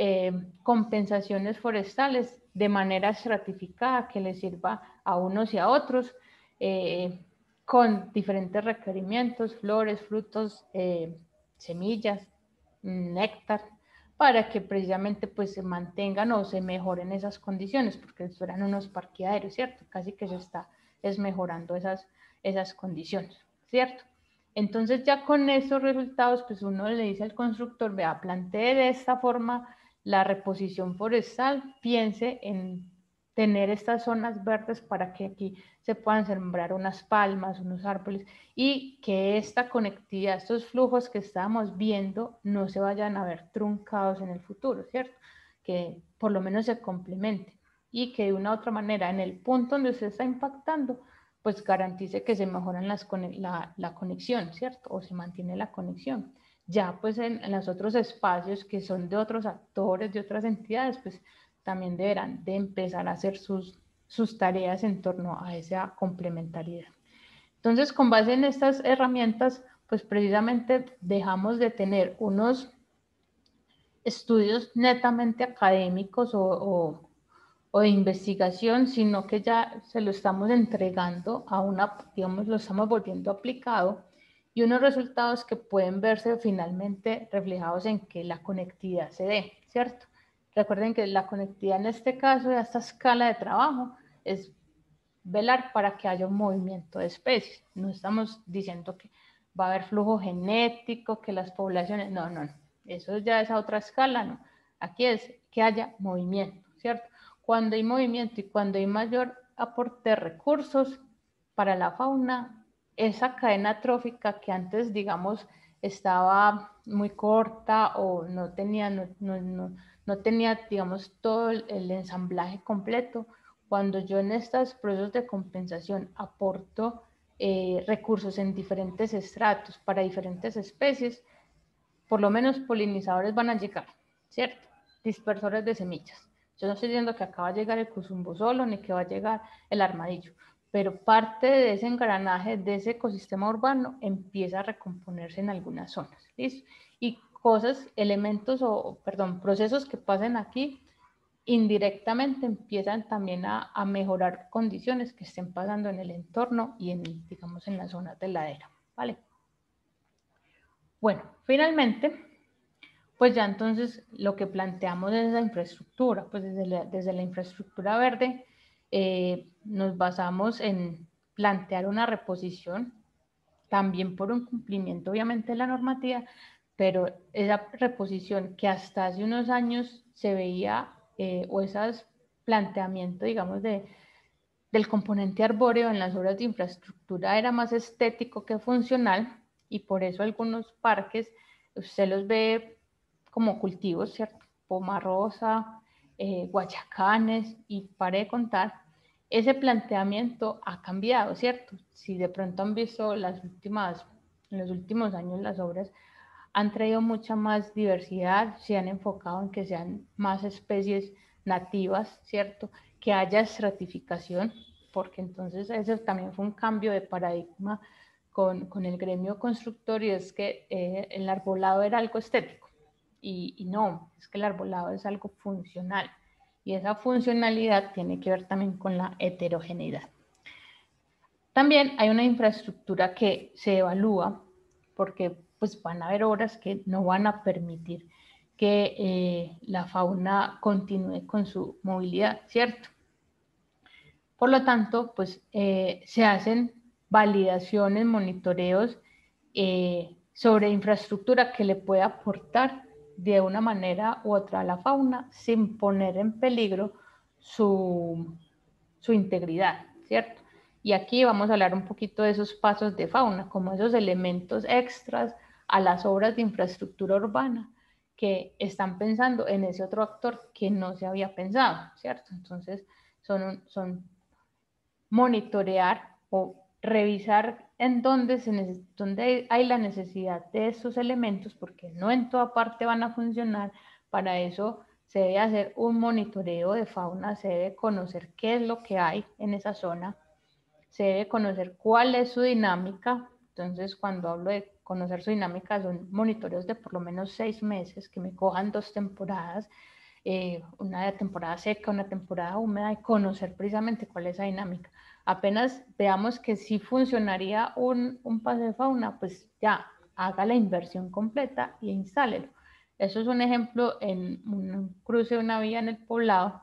eh, compensaciones forestales de manera estratificada que les sirva a unos y a otros eh, con diferentes requerimientos, flores, frutos, eh, semillas, néctar, para que precisamente pues se mantengan o se mejoren esas condiciones, porque eran unos parqueaderos, ¿cierto? Casi que se está es mejorando esas, esas condiciones, ¿cierto? Entonces ya con esos resultados, pues uno le dice al constructor, vea, plantee de esta forma la reposición forestal piense en tener estas zonas verdes para que aquí se puedan sembrar unas palmas, unos árboles y que esta conectividad, estos flujos que estamos viendo no se vayan a ver truncados en el futuro, ¿cierto? Que por lo menos se complementen y que de una u otra manera en el punto donde usted está impactando, pues garantice que se mejoran las, la, la conexión, ¿cierto? O se mantiene la conexión ya pues en, los otros espacios que son de otros actores, de otras entidades, pues también deberán de empezar a hacer sus, sus tareas en torno a esa complementariedad. Entonces, con base en estas herramientas, pues precisamente dejamos de tener unos estudios netamente académicos o, o, de investigación, sino que ya se lo estamos entregando a una, digamos, lo estamos volviendo aplicado y unos resultados que pueden verse finalmente reflejados en que la conectividad se dé, ¿cierto? Recuerden que la conectividad en este caso, de esta escala de trabajo, es velar para que haya un movimiento de especies. No estamos diciendo que va a haber flujo genético, que las poblaciones, no, no, no. Eso ya es a otra escala, no. Aquí es que haya movimiento, ¿cierto? Cuando hay movimiento y cuando hay mayor aporte de recursos para la fauna, esa cadena trófica que antes, digamos, estaba muy corta o no tenía, no, no, no, tenía, digamos, todo el, ensamblaje completo, cuando yo en estos procesos de compensación aporto eh, recursos en diferentes estratos para diferentes especies, por lo menos polinizadores van a llegar, ¿cierto? Dispersores de semillas. Yo no estoy diciendo que acaba de llegar el cusumbo solo ni que va a llegar el armadillo, pero parte de ese engranaje, de ese ecosistema urbano, empieza a recomponerse en algunas zonas. ¿listo? Y cosas, elementos o, perdón, procesos que pasen aquí, indirectamente empiezan también a, a, mejorar condiciones que estén pasando en el entorno y en, digamos, en la zona de ladera, ¿vale? Bueno, finalmente, pues ya entonces lo que planteamos es la infraestructura, pues desde la, desde la infraestructura verde eh, nos basamos en plantear una reposición, también por un cumplimiento obviamente de la normativa, pero esa reposición que hasta hace unos años se veía, eh, o ese planteamiento, digamos, de, del componente arbóreo en las obras de infraestructura era más estético que funcional y por eso algunos parques usted los ve como cultivos, ¿cierto? Pomarosa, eh, guayacanes y para de contar, ese planteamiento ha cambiado, ¿cierto? Si de pronto han visto las últimas, en los últimos años las obras han traído mucha más diversidad, se han enfocado en que sean más especies nativas, ¿cierto? Que haya estratificación, porque entonces ese también fue un cambio de paradigma con, con el gremio constructor y es que eh, el arbolado era algo estético y, no, es que el arbolado es algo funcional y esa funcionalidad tiene que ver también con la heterogeneidad. También hay una infraestructura que se evalúa porque pues van a haber obras que no van a permitir que eh, la fauna continúe con su movilidad, ¿cierto? Por lo tanto, pues eh, se hacen validaciones, monitoreos eh, sobre infraestructura que le pueda aportar de una manera u otra a la fauna sin poner en peligro su, su integridad, ¿cierto? Y aquí vamos a hablar un poquito de esos pasos de fauna, como esos elementos extras a las obras de infraestructura urbana que están pensando en ese otro actor que no se había pensado, ¿cierto? Entonces, son, son monitorear o revisar en dónde, se dónde hay la necesidad de estos elementos, porque no en toda parte van a funcionar. Para eso se debe hacer un monitoreo de fauna, se debe conocer qué es lo que hay en esa zona, se debe conocer cuál es su dinámica. Entonces, cuando hablo de conocer su dinámica, son monitoreos de por lo menos seis meses, que me cojan dos temporadas, eh, una temporada seca, una temporada húmeda, y conocer precisamente cuál es esa dinámica. Apenas veamos que sí funcionaría un, un pase de fauna, pues ya haga la inversión completa y instálelo. Eso es un ejemplo en un cruce de una vía en el poblado,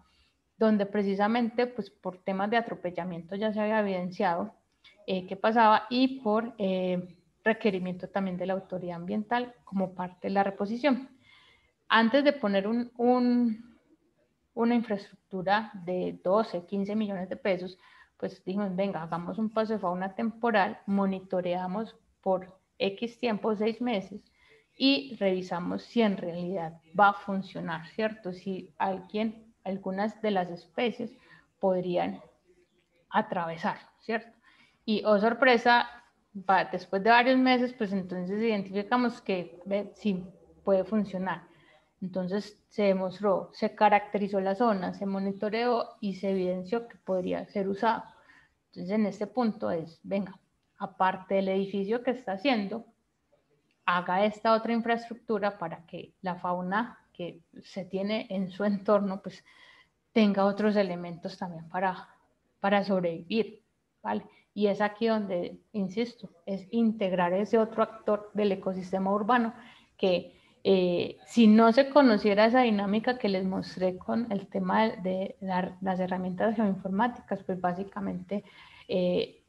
donde precisamente pues por temas de atropellamiento ya se había evidenciado eh, qué pasaba y por eh, requerimiento también de la autoridad ambiental como parte de la reposición. Antes de poner un, una infraestructura de 12, 15 millones de pesos, pues dijimos, venga, hagamos un paso de fauna temporal, monitoreamos por X tiempo, seis meses, y revisamos si en realidad va a funcionar, ¿cierto? Si alguien, algunas de las especies podrían atravesar, ¿cierto? Y, oh sorpresa, después de varios meses, pues entonces identificamos que sí puede funcionar. Entonces se demostró, se caracterizó la zona, se monitoreó y se evidenció que podría ser usado. Entonces en este punto es, venga, aparte del edificio que está haciendo, haga esta otra infraestructura para que la fauna que se tiene en su entorno, pues tenga otros elementos también para, para sobrevivir, ¿vale? Y es aquí donde, insisto, es integrar ese otro actor del ecosistema urbano que eh, si no se conociera esa dinámica que les mostré con el tema de, las herramientas geoinformáticas, pues básicamente eh,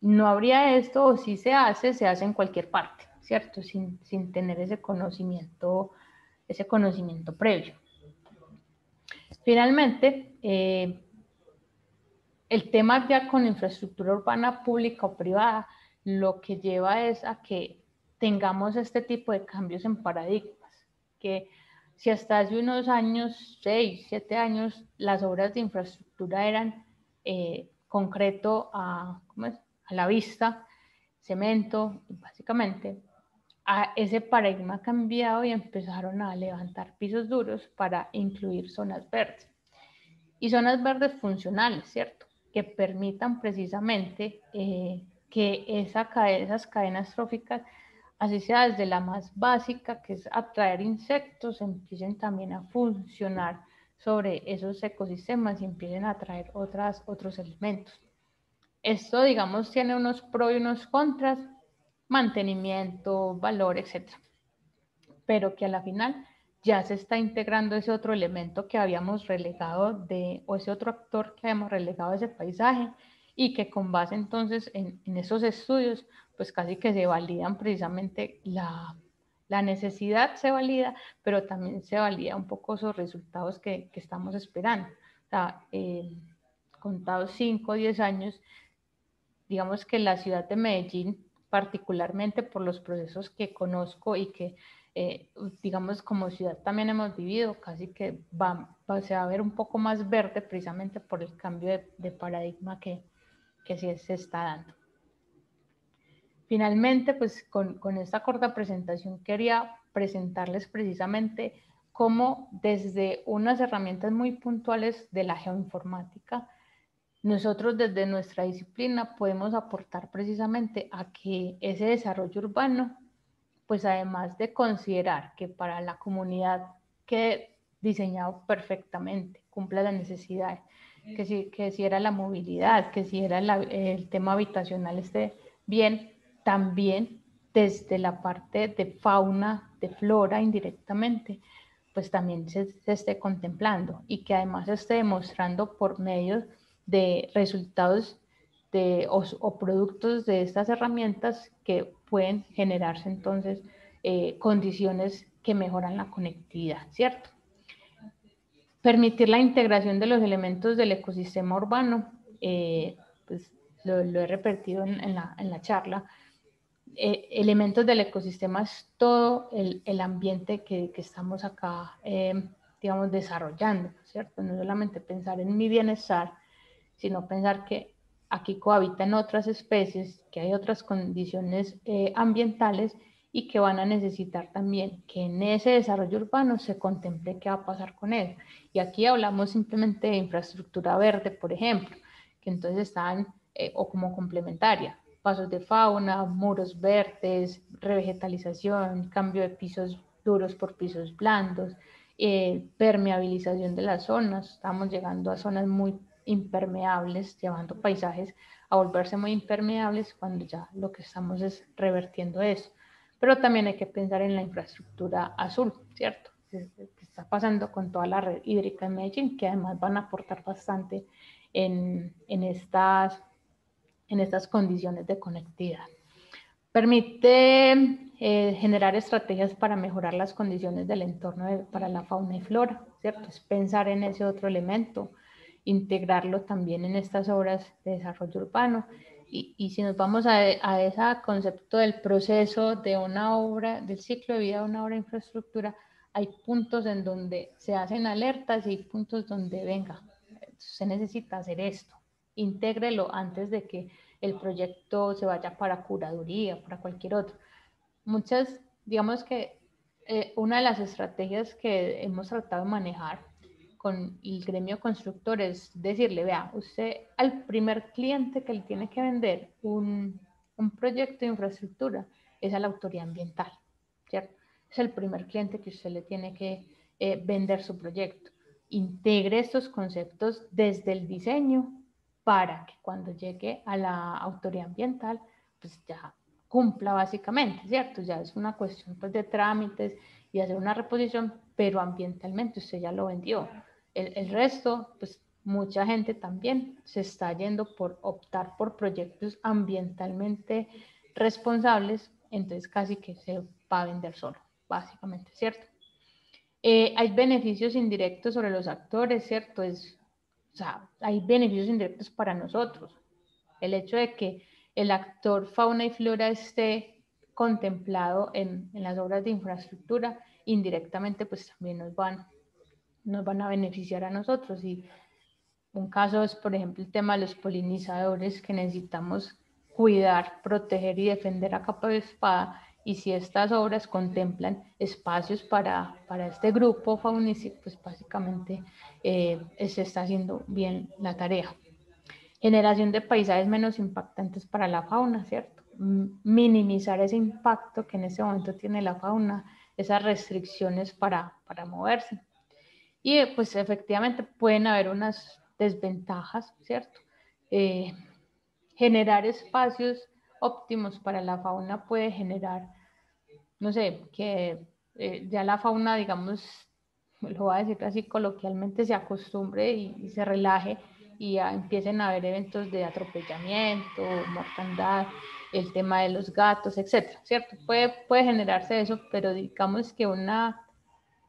no habría esto o si se hace, se hace en cualquier parte, ¿cierto? Sin, sin tener ese conocimiento, ese conocimiento previo. Finalmente, eh, el tema ya con infraestructura urbana pública o privada, lo que lleva es a que tengamos este tipo de cambios en paradigmas, que si hasta hace unos años, seis, siete años, las obras de infraestructura eran eh, concreto a, a la vista, cemento, básicamente, a ese paradigma ha cambiado y empezaron a levantar pisos duros para incluir zonas verdes. Y zonas verdes funcionales, ¿cierto? que permitan precisamente eh, que esa esas cadenas tróficas, así sea desde la más básica, que es atraer insectos, empiecen también a funcionar sobre esos ecosistemas y empiecen a atraer otras, otros elementos. Esto, digamos, tiene unos pros y unos contras, mantenimiento, valor, etc. pero que a la final ya se está integrando ese otro elemento que habíamos relegado de, o ese otro actor que habíamos relegado de ese paisaje y que con base entonces en, en esos estudios, pues casi que se validan precisamente la, la necesidad se valida, pero también se valida un poco esos resultados que, que estamos esperando. O sea, eh, contados 5 o 10 años, digamos que la ciudad de Medellín, particularmente por los procesos que conozco y que eh, digamos, como ciudad también hemos vivido, casi que va, se va a ver un poco más verde precisamente por el cambio de, paradigma que, que se está dando. Finalmente, pues con, con, esta corta presentación quería presentarles precisamente cómo desde unas herramientas muy puntuales de la geoinformática, nosotros desde nuestra disciplina podemos aportar precisamente a que ese desarrollo urbano pues además de considerar que para la comunidad que diseñado perfectamente, cumple las necesidades, que si, que si era la movilidad, que si era el tema habitacional esté bien, también desde la parte de fauna, de flora indirectamente, pues también se, esté contemplando y que además se esté demostrando por medio de resultados de, o productos de estas herramientas que pueden generarse entonces eh, condiciones que mejoran la conectividad, ¿cierto? Permitir la integración de los elementos del ecosistema urbano, eh, pues lo, he repetido en, la, en la, charla, eh, elementos del ecosistema es todo el, el ambiente que, que, estamos acá, digamos, desarrollando, ¿cierto? No solamente pensar en mi bienestar, sino pensar que aquí cohabitan otras especies, que hay otras condiciones eh, ambientales y que van a necesitar también que en ese desarrollo urbano se contemple qué va a pasar con él. Y aquí hablamos simplemente de infraestructura verde, por ejemplo, que entonces están, eh, o como complementaria, pasos de fauna, muros verdes, revegetalización, cambio de pisos duros por pisos blandos, eh, permeabilización de las zonas. Estamos llegando a zonas muy impermeables, llevando paisajes a volverse muy impermeables cuando ya lo que estamos es revertiendo eso. Pero también hay que pensar en la infraestructura azul, ¿cierto? Que está pasando con toda la red hídrica en Medellín, que además van a aportar bastante en, en estas, en estas condiciones de conectividad. Permite eh, generar estrategias para mejorar las condiciones del entorno para la fauna y flora, ¿cierto? Es pensar en ese otro elemento, integrarlo también en estas obras de desarrollo urbano. Y, y si nos vamos a, a, ese concepto del proceso de una obra, del ciclo de vida de una obra de infraestructura, hay puntos en donde se hacen alertas y hay puntos donde, venga, se necesita hacer esto, intégrelo antes de que el proyecto se vaya para curaduría, para cualquier otro. Muchas, digamos que eh, una de las estrategias que hemos tratado de manejar con el gremio constructor es decirle, vea, usted al primer cliente que le tiene que vender un, un proyecto de infraestructura es a la autoridad ambiental, ¿cierto? Es el primer cliente que usted le tiene que eh, vender su proyecto. Integre estos conceptos desde el diseño para que cuando llegue a la autoridad ambiental, pues ya cumpla básicamente, ¿cierto? Ya es una cuestión pues, de trámites y hacer una reposición, pero ambientalmente usted ya lo vendió. El, resto, pues mucha gente también se está yendo por optar por proyectos ambientalmente responsables, entonces casi que se va a vender solo, básicamente, ¿cierto? Eh, hay beneficios indirectos sobre los actores, ¿cierto? Es, o sea, hay beneficios indirectos para nosotros. El hecho de que el actor fauna y flora esté contemplado en, en las obras de infraestructura, indirectamente pues también nos van nos van a beneficiar a nosotros. Y un caso es, por ejemplo, el tema de los polinizadores que necesitamos cuidar, proteger y defender a capa de espada. Y si estas obras contemplan espacios para, para este grupo faunístico, pues básicamente eh, se está haciendo bien la tarea. Generación de paisajes menos impactantes para la fauna, ¿cierto? Minimizar ese impacto que en ese momento tiene la fauna, esas restricciones para, para moverse. Y pues efectivamente pueden haber unas desventajas, ¿cierto? Eh, generar espacios óptimos para la fauna puede generar, no sé, que eh, ya la fauna, digamos, lo voy a decir así coloquialmente, se acostumbre y, se relaje y ya empiecen a haber eventos de atropellamiento, mortandad, el tema de los gatos, etcétera, ¿cierto? Puede, puede generarse eso, pero digamos que una,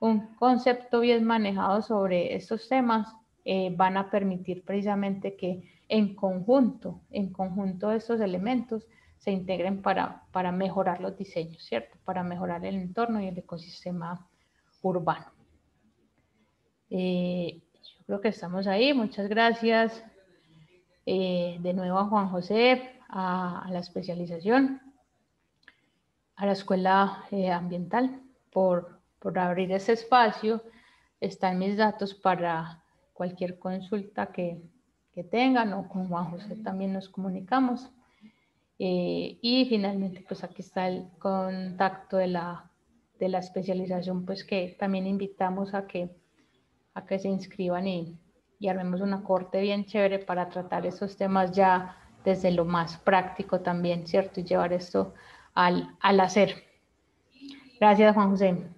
un concepto bien manejado sobre estos temas eh, van a permitir precisamente que en conjunto, en conjunto estos elementos se integren para, para mejorar los diseños, ¿cierto? Para mejorar el entorno y el ecosistema urbano. Eh, yo creo que estamos ahí. Muchas gracias eh, de nuevo a Juan José, a, la especialización, a la escuela ambiental por, por abrir ese espacio. Están mis datos para cualquier consulta que, que tengan o con Juan José también nos comunicamos. y finalmente, pues aquí está el contacto de la, de la especialización, pues que también invitamos a que a que se inscriban y, y armemos una corte bien chévere para tratar esos temas ya desde lo más práctico también, ¿cierto? Y llevar esto al, al hacer. Gracias, Juan José.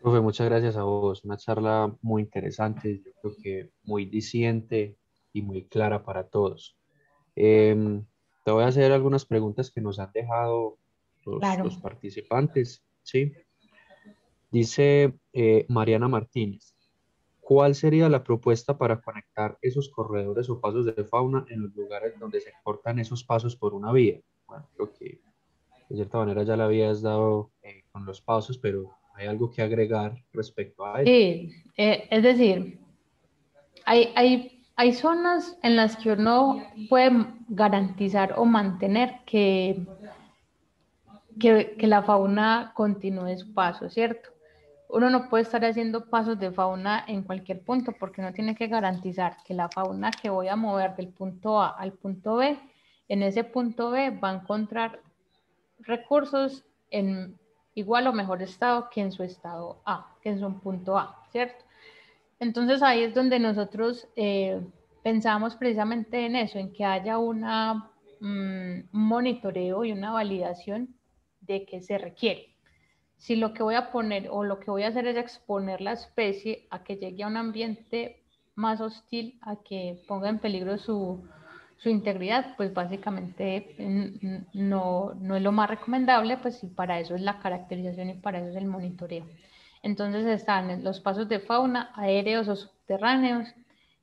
Profe, muchas gracias a vos. Una charla muy interesante, yo creo que muy diciente y muy clara para todos. Em, te voy a hacer algunas preguntas que nos han dejado los, los participantes, ¿sí? Dice eh, Mariana Martínez, ¿cuál sería la propuesta para conectar esos corredores o pasos de fauna en los lugares donde se cortan esos pasos por una vía? Bueno, creo que de cierta manera ya la habías dado eh, con los pasos, pero hay algo que agregar respecto a eso. Sí, eh, es decir, hay, hay, hay zonas en las que uno puede garantizar o mantener que, que, que la fauna continúe su paso, ¿cierto? uno no puede estar haciendo pasos de fauna en cualquier punto porque uno tiene que garantizar que la fauna que voy a mover del punto A al punto B, en ese punto B va a encontrar recursos en igual o mejor estado que en su estado A, que en su punto A, ¿cierto? Entonces ahí es donde nosotros eh, pensamos precisamente en eso, en que haya mm, un monitoreo y una validación de que se requiere si lo que voy a poner o lo que voy a hacer es exponer la especie a que llegue a un ambiente más hostil, a que ponga en peligro su, su integridad, pues básicamente no, no, es lo más recomendable, pues y para eso es la caracterización y para eso es el monitoreo. Entonces están los pasos de fauna, aéreos o subterráneos,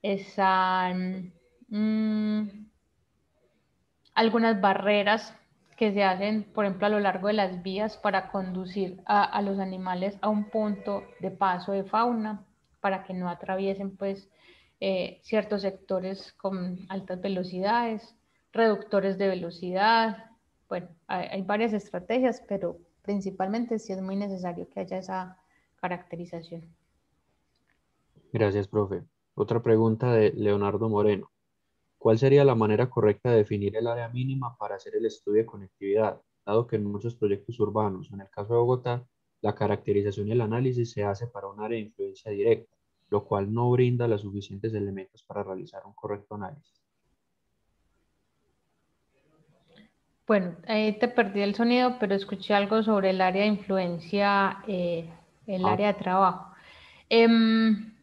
están mm, algunas barreras que se hacen, por ejemplo, a lo largo de las vías para conducir a, los animales a un punto de paso de fauna, para que no atraviesen pues eh, ciertos sectores con altas velocidades, reductores de velocidad. Bueno, hay, hay, varias estrategias, pero principalmente sí es muy necesario que haya esa caracterización. Gracias, profe. Otra pregunta de Leonardo Moreno. ¿Cuál sería la manera correcta de definir el área mínima para hacer el estudio de conectividad? Dado que en muchos proyectos urbanos, en el caso de Bogotá, la caracterización y el análisis se hace para un área de influencia directa, lo cual no brinda los suficientes elementos para realizar un correcto análisis. Bueno, ahí te perdí el sonido, pero escuché algo sobre el área de influencia, eh, el ah. área de trabajo. Em,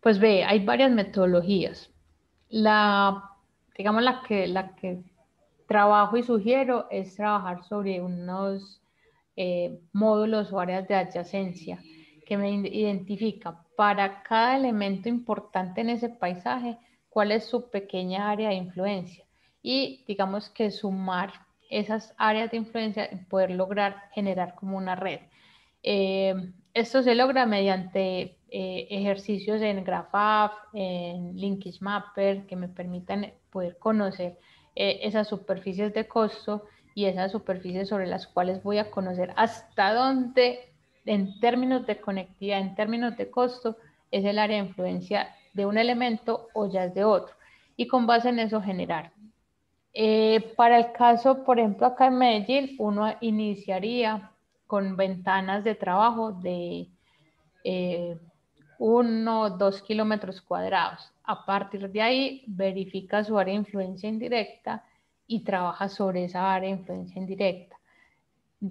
pues ve, hay varias metodologías. La, digamos, la que, la que trabajo y sugiero es trabajar sobre unos eh, módulos o áreas de adyacencia que me identifica para cada elemento importante en ese paisaje cuál es su pequeña área de influencia y digamos que sumar esas áreas de influencia y poder lograr generar como una red. Eh, esto se logra mediante eh, ejercicios en GraphApp, en Linkage Mapper, que me permitan poder conocer eh, esas superficies de costo y esas superficies sobre las cuales voy a conocer hasta dónde, en términos de conectividad, en términos de costo, es el área de influencia de un elemento o ya es de otro. Y con base en eso generar. Eh, para el caso, por ejemplo, acá en Medellín, uno iniciaría con ventanas de trabajo de uno, dos kilómetros cuadrados. A partir de ahí, verifica su área de influencia indirecta y trabaja sobre esa área de influencia indirecta.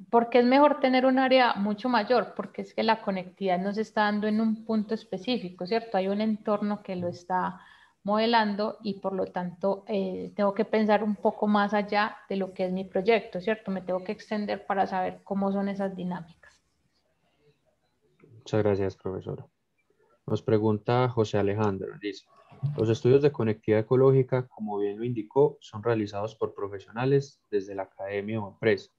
Porque es mejor tener un área mucho mayor, porque es que la conectividad no está dando en un punto específico, ¿cierto? Hay un entorno que lo está modelando y por lo tanto eh, tengo que pensar un poco más allá de lo que es mi proyecto, ¿cierto? Me tengo que extender para saber cómo son esas dinámicas. Muchas gracias, profesora. Nos pregunta José Alejandro, dice, los estudios de conectividad ecológica, como bien lo indicó, son realizados por profesionales desde la academia o empresa.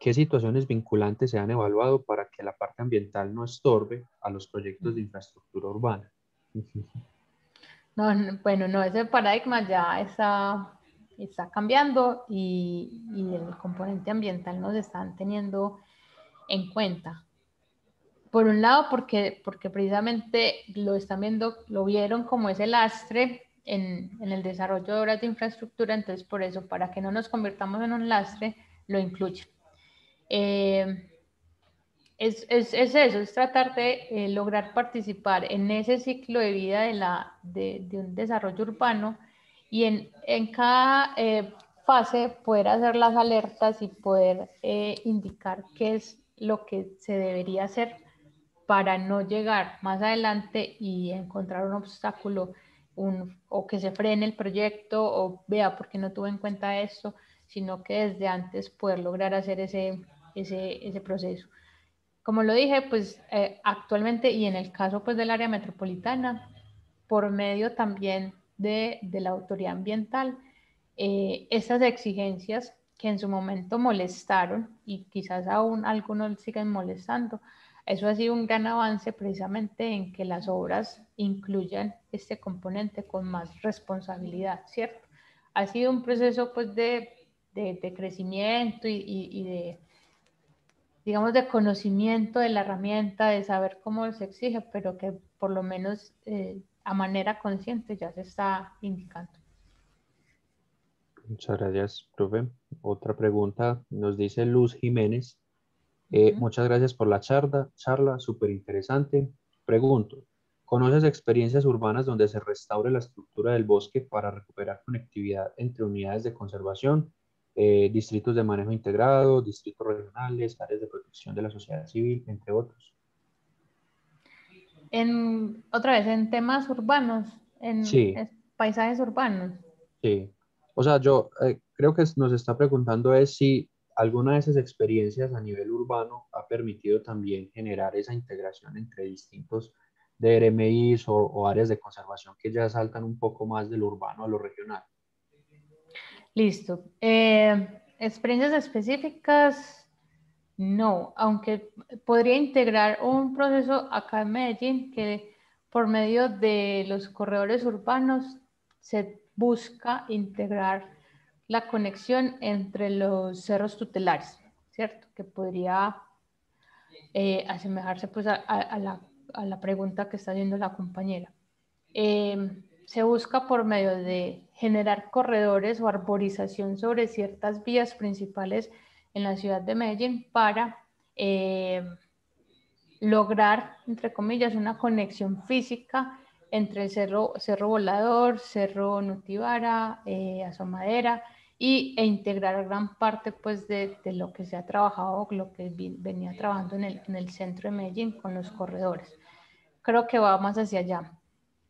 ¿Qué situaciones vinculantes se han evaluado para que la parte ambiental no estorbe a los proyectos de infraestructura urbana? No, bueno, no, ese paradigma ya está, está cambiando y, y, el componente ambiental nos están teniendo en cuenta. Por un lado, porque, porque precisamente lo están viendo, lo vieron como ese lastre en, en, el desarrollo de obras de infraestructura, entonces por eso, para que no nos convirtamos en un lastre, lo incluyen. Eh, es, es, es, eso, es tratar de eh, lograr participar en ese ciclo de vida de, la, de, un desarrollo urbano y en, en cada eh, fase poder hacer las alertas y poder indicar qué es lo que se debería hacer para no llegar más adelante y encontrar un obstáculo un, o que se frene el proyecto o vea por qué no tuve en cuenta esto, sino que desde antes poder lograr hacer ese, ese, ese proceso. Como lo dije, pues eh, actualmente y en el caso pues del área metropolitana, por medio también de, de la autoridad ambiental, eh, esas exigencias que en su momento molestaron y quizás aún algunos siguen molestando, eso ha sido un gran avance precisamente en que las obras incluyan este componente con más responsabilidad, ¿cierto? Ha sido un proceso pues de, de, de crecimiento y, y, y de digamos, de conocimiento de la herramienta, de saber cómo se exige, pero que por lo menos eh, a manera consciente ya se está indicando. Muchas gracias, profe. Otra pregunta nos dice Luz Jiménez. Eh, muchas gracias por la charla, charla súper interesante. Pregunto, ¿conoces experiencias urbanas donde se restaure la estructura del bosque para recuperar conectividad entre unidades de conservación eh, distritos de manejo integrado, distritos regionales, áreas de protección de la sociedad civil, entre otros. En, otra vez, en temas urbanos, en paisajes urbanos. Sí. O sea, yo eh, creo que nos está preguntando es si alguna de esas experiencias a nivel urbano ha permitido también generar esa integración entre distintos DRMIs o, o áreas de conservación que ya saltan un poco más del urbano a lo regional. Listo. Eh, experiencias específicas, no, aunque podría integrar un proceso acá en Medellín que por medio de los corredores urbanos se busca integrar la conexión entre los cerros tutelares, ¿cierto? Que podría eh, asemejarse pues a, la, a, la, pregunta que está haciendo la compañera. Eh, se busca por medio de generar corredores o arborización sobre ciertas vías principales en la ciudad de Medellín para eh, lograr, entre comillas, una conexión física entre el Cerro, Cerro Volador, Cerro Nutibara, eh, Asomadera y, e integrar gran parte pues, de, de, lo que se ha trabajado, lo que venía trabajando en el, en el centro de Medellín con los corredores. Creo que va más hacia allá.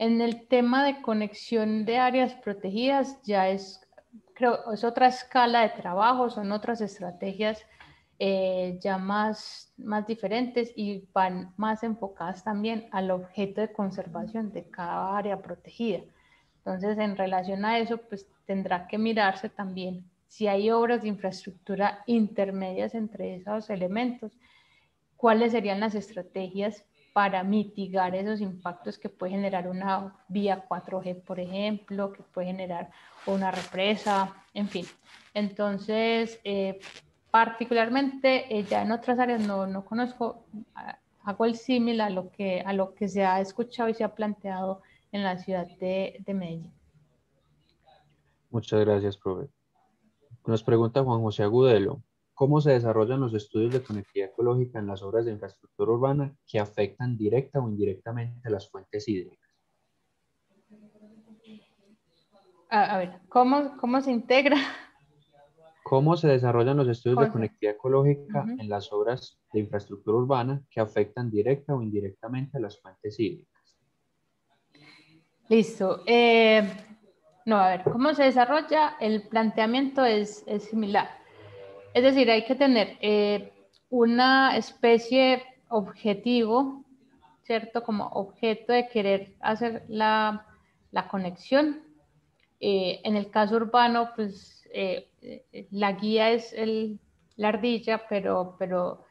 En el tema de conexión de áreas protegidas ya es, creo, es otra escala de trabajo, son otras estrategias eh, ya más, más diferentes y van más enfocadas también al objeto de conservación de cada área protegida. Entonces, en relación a eso, pues tendrá que mirarse también si hay obras de infraestructura intermedias entre esos elementos, cuáles serían las estrategias para mitigar esos impactos que puede generar una vía 4G, por ejemplo, que puede generar una represa, en fin. Entonces, eh, particularmente eh, ya en otras áreas no, no conozco, hago el símil a, lo que, a lo que se ha escuchado y se ha planteado en la ciudad de Medellín. Muchas gracias, profe. Nos pregunta Juan José Agudelo cómo se desarrollan los estudios de conectividad ecológica en las obras de infraestructura urbana que afectan directa o indirectamente las fuentes hídricas. A, ver, ¿cómo, ¿cómo se integra? ¿Cómo se desarrollan los estudios de conectividad ecológica en las obras de infraestructura urbana que afectan directa o indirectamente a las fuentes hídricas? Listo. Eh, no, a ver, ¿cómo se desarrolla? El planteamiento es, es similar. Es decir, hay que tener eh, una especie objetivo, ¿cierto? Como objeto de querer hacer la, la conexión. Eh, en el caso urbano, pues eh, la guía es el, la ardilla, pero, pero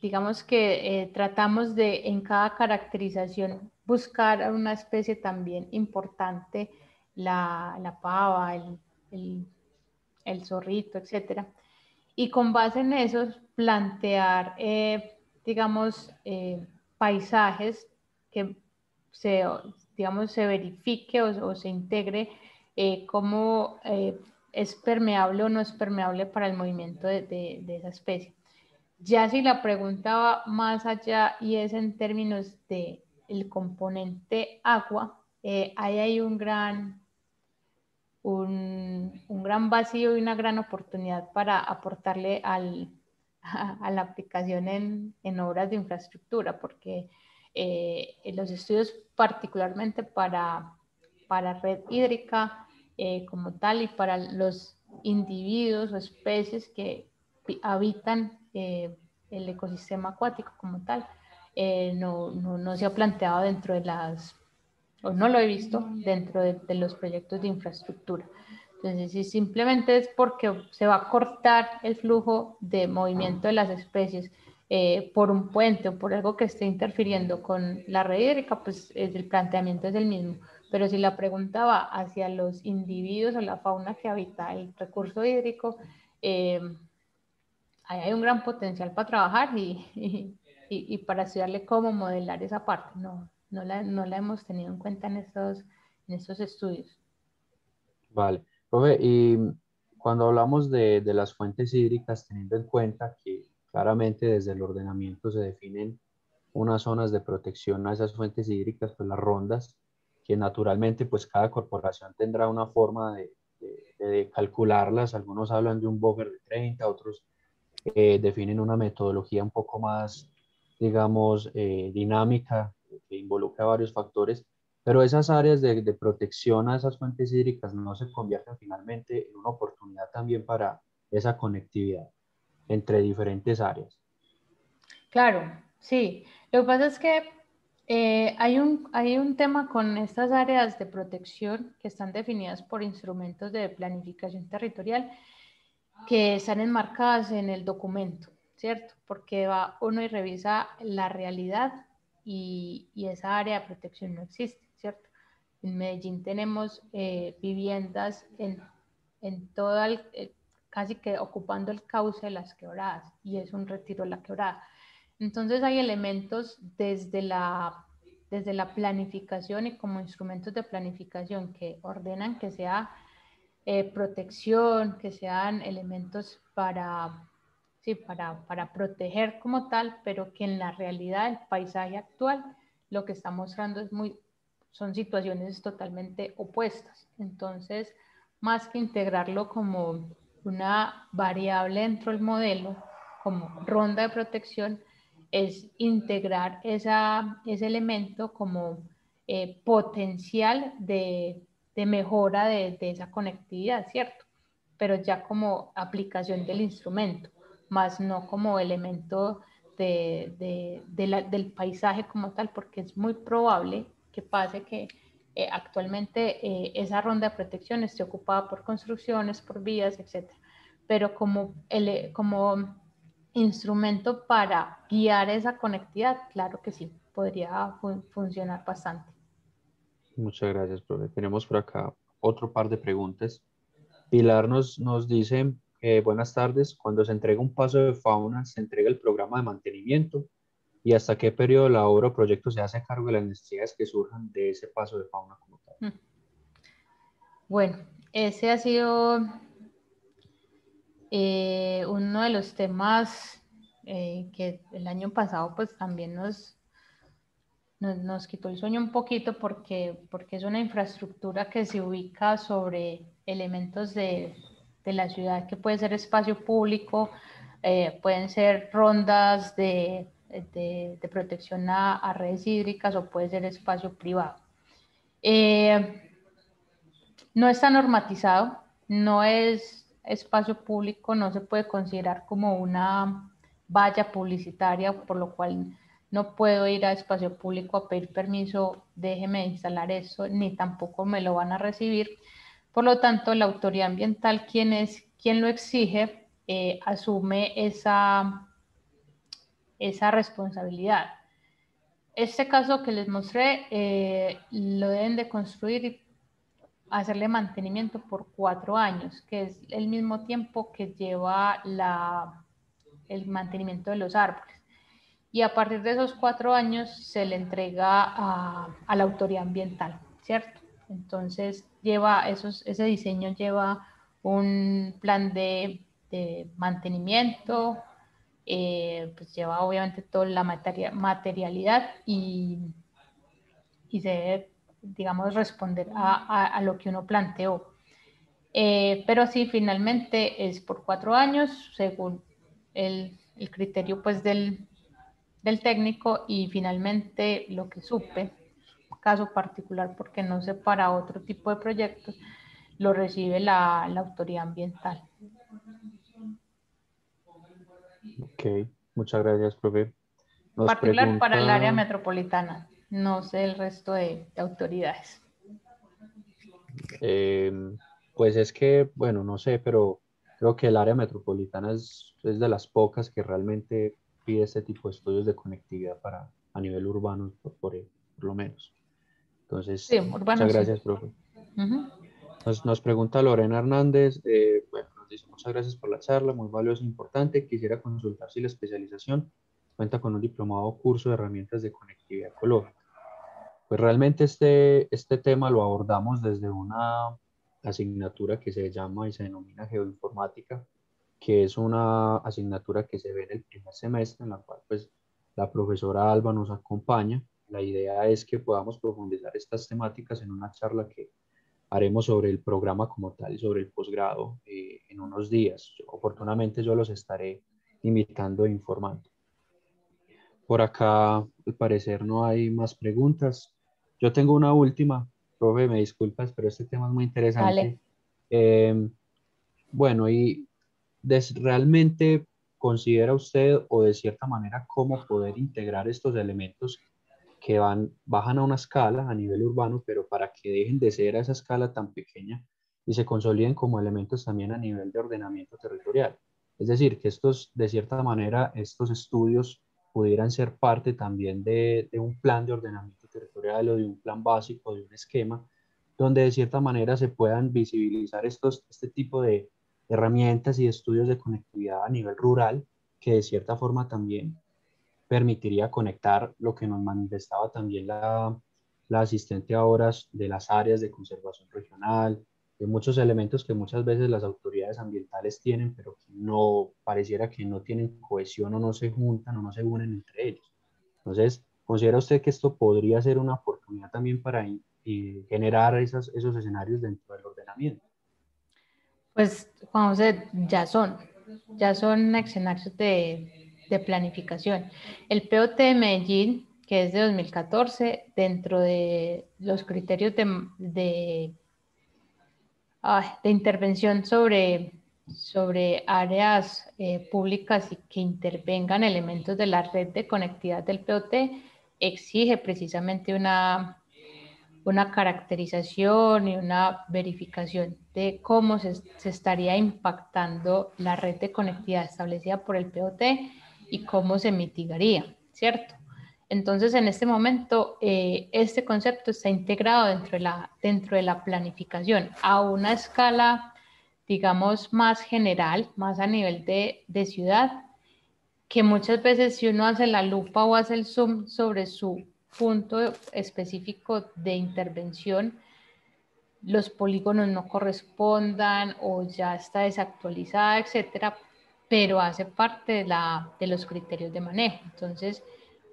digamos que tratamos de en cada caracterización buscar una especie también importante la, pava, el, el, zorrito, etc. Y con base en eso, plantear, eh, digamos, eh, paisajes que se, digamos, se verifique o, se integre eh, cómo es permeable o no es permeable para el movimiento de, de, esa especie. Ya si la pregunta va más allá y es en términos de el componente agua, ahí hay un gran un, gran vacío y una gran oportunidad para aportarle al, a, la aplicación en, obras de infraestructura, porque eh, los estudios particularmente para, para red hídrica eh, como tal y para los individuos o especies que habitan eh, el ecosistema acuático como tal, no, no, no se ha planteado dentro de las o no lo he visto dentro de, los proyectos de infraestructura. Entonces, si simplemente es porque se va a cortar el flujo de movimiento de las especies eh, por un puente o por algo que esté interfiriendo con la red hídrica, pues el planteamiento es el mismo. Pero si la pregunta va hacia los individuos o la fauna que habita el recurso hídrico, eh, ahí hay un gran potencial para trabajar y, y, y, para estudiarle cómo modelar esa parte. No, no la, no la hemos tenido en cuenta en estos, en estos estudios. Vale, profe, y cuando hablamos de, de las fuentes hídricas, teniendo en cuenta que claramente desde el ordenamiento se definen unas zonas de protección a esas fuentes hídricas, pues las rondas, que naturalmente pues cada corporación tendrá una forma de, de, calcularlas. Algunos hablan de un buffer de 30, otros eh, definen una metodología un poco más, digamos, eh, dinámica que involucra varios factores, pero esas áreas de, de, protección a esas fuentes hídricas no se convierten finalmente en una oportunidad también para esa conectividad entre diferentes áreas. Claro, sí. Lo que pasa es que eh, hay, un, hay un tema con estas áreas de protección que están definidas por instrumentos de planificación territorial que están enmarcadas en el documento, ¿cierto? Porque va uno y revisa la realidad y, esa área de protección no existe, ¿cierto? En Medellín tenemos eh, viviendas en, en toda, eh, casi que ocupando el cauce de las quebradas y es un retiro de la quebrada. Entonces hay elementos desde la, desde la planificación y como instrumentos de planificación que ordenan que sea eh, protección, que sean elementos para ¿sí? para, para proteger como tal, pero que en la realidad el paisaje actual lo que está mostrando es muy, son situaciones totalmente opuestas. Entonces, más que integrarlo como una variable dentro del modelo, como ronda de protección, es integrar esa, ese elemento como eh, potencial de, de mejora de, de, esa conectividad, ¿cierto? Pero ya como aplicación del instrumento más no como elemento de, del paisaje como tal, porque es muy probable que pase que eh, actualmente eh, esa ronda de protección esté ocupada por construcciones, por vías, etc. Pero como, el, como instrumento para guiar esa conectividad, claro que sí, podría funcionar bastante. Muchas gracias, profe. Tenemos por acá otro par de preguntas. Pilar nos, nos dice, eh, buenas tardes. Cuando se entrega un paso de fauna, se entrega el programa de mantenimiento y hasta qué periodo la obra o proyecto se hace cargo de las necesidades que surjan de ese paso de fauna como tal. Mm. Bueno, ese ha sido eh, uno de los temas eh, que el año pasado pues también nos, nos, nos, quitó el sueño un poquito porque, porque es una infraestructura que se ubica sobre elementos de de la ciudad, que puede ser espacio público, eh, pueden ser rondas de, de, protección a, redes hídricas o puede ser espacio privado. Eh, no está normatizado, no es espacio público, no se puede considerar como una valla publicitaria, por lo cual no puedo ir a espacio público a pedir permiso, déjeme instalar eso, ni tampoco me lo van a recibir. Por lo tanto, la autoridad ambiental, quien es quien lo exige, eh, asume esa, esa responsabilidad. Este caso que les mostré eh, lo deben de construir y hacerle mantenimiento por cuatro años, que es el mismo tiempo que lleva la, el mantenimiento de los árboles y a partir de esos cuatro años se le entrega a, la autoridad ambiental, ¿cierto? Entonces lleva esos, ese diseño lleva un plan de, mantenimiento, eh, pues lleva obviamente toda la materialidad y, y se debe, digamos, responder a, lo que uno planteó. Eh, pero sí, finalmente es por cuatro años, según el, el criterio pues del, del técnico y finalmente lo que supe, caso particular porque no sé para otro tipo de proyectos, lo recibe la, la autoridad ambiental. Ok, muchas gracias, profe. particular para el área metropolitana, no sé el resto de, autoridades. Em, pues es que, bueno, no sé, pero creo que el área metropolitana es, es de las pocas que realmente pide este tipo de estudios de conectividad para a nivel urbano, por, por, lo menos. Entonces, muchas gracias, profe. nos, nos, pregunta Lorena Hernández, eh, bueno, nos dice muchas gracias por la charla, muy valiosa e importante. Quisiera consultar si la especialización cuenta con un diplomado o curso de herramientas de conectividad ecológica. Pues realmente este, este tema lo abordamos desde una asignatura que se llama y se denomina geoinformática, que es una asignatura que se ve en el primer semestre, en la cual pues la profesora Alba nos acompaña. La idea es que podamos profundizar estas temáticas en una charla que haremos sobre el programa como tal y sobre el posgrado eh, en unos días. Oportunamente yo los estaré invitando e informando. Por acá, al parecer, no hay más preguntas. Yo tengo una última, profe, me disculpas, pero este tema es muy interesante. Eh, bueno, y ¿realmente considera usted o de cierta manera cómo poder integrar estos elementos que van, bajan a una escala a nivel urbano, pero para que dejen de ser a esa escala tan pequeña y se consoliden como elementos también a nivel de ordenamiento territorial? Es decir, que estos, de cierta manera, estos estudios pudieran ser parte también de, de un plan de ordenamiento territorial o de un plan básico, de un esquema, donde de cierta manera se puedan visibilizar estos, este tipo de, herramientas y estudios de conectividad a nivel rural que de cierta forma también permitiría conectar lo que nos manifestaba también la, la asistente a horas de las áreas de conservación regional, de muchos elementos que muchas veces las autoridades ambientales tienen, pero que no pareciera que no tienen cohesión o no se juntan o no se unen entre ellos. Entonces, ¿considera usted que esto podría ser una oportunidad también para generar esos escenarios dentro del ordenamiento? Pues, Juan José, ya son, ya son escenarios de, de planificación. El POT de Medellín, que es de 2014, dentro de los criterios de, de, intervención sobre, sobre áreas eh, públicas y que intervengan elementos de la red de conectividad del POT, exige precisamente una una caracterización y una verificación de cómo se, estaría impactando la red de conectividad establecida por el POT y cómo se mitigaría, ¿cierto? Entonces, en este momento, eh, este concepto está integrado dentro de, la, dentro de la planificación a una escala, digamos, más general, más a nivel de, de ciudad, que muchas veces si uno hace la lupa o hace el zoom sobre su punto específico de intervención los polígonos no correspondan o ya está desactualizada, etcétera, pero hace parte de, la, de los criterios de manejo. Entonces,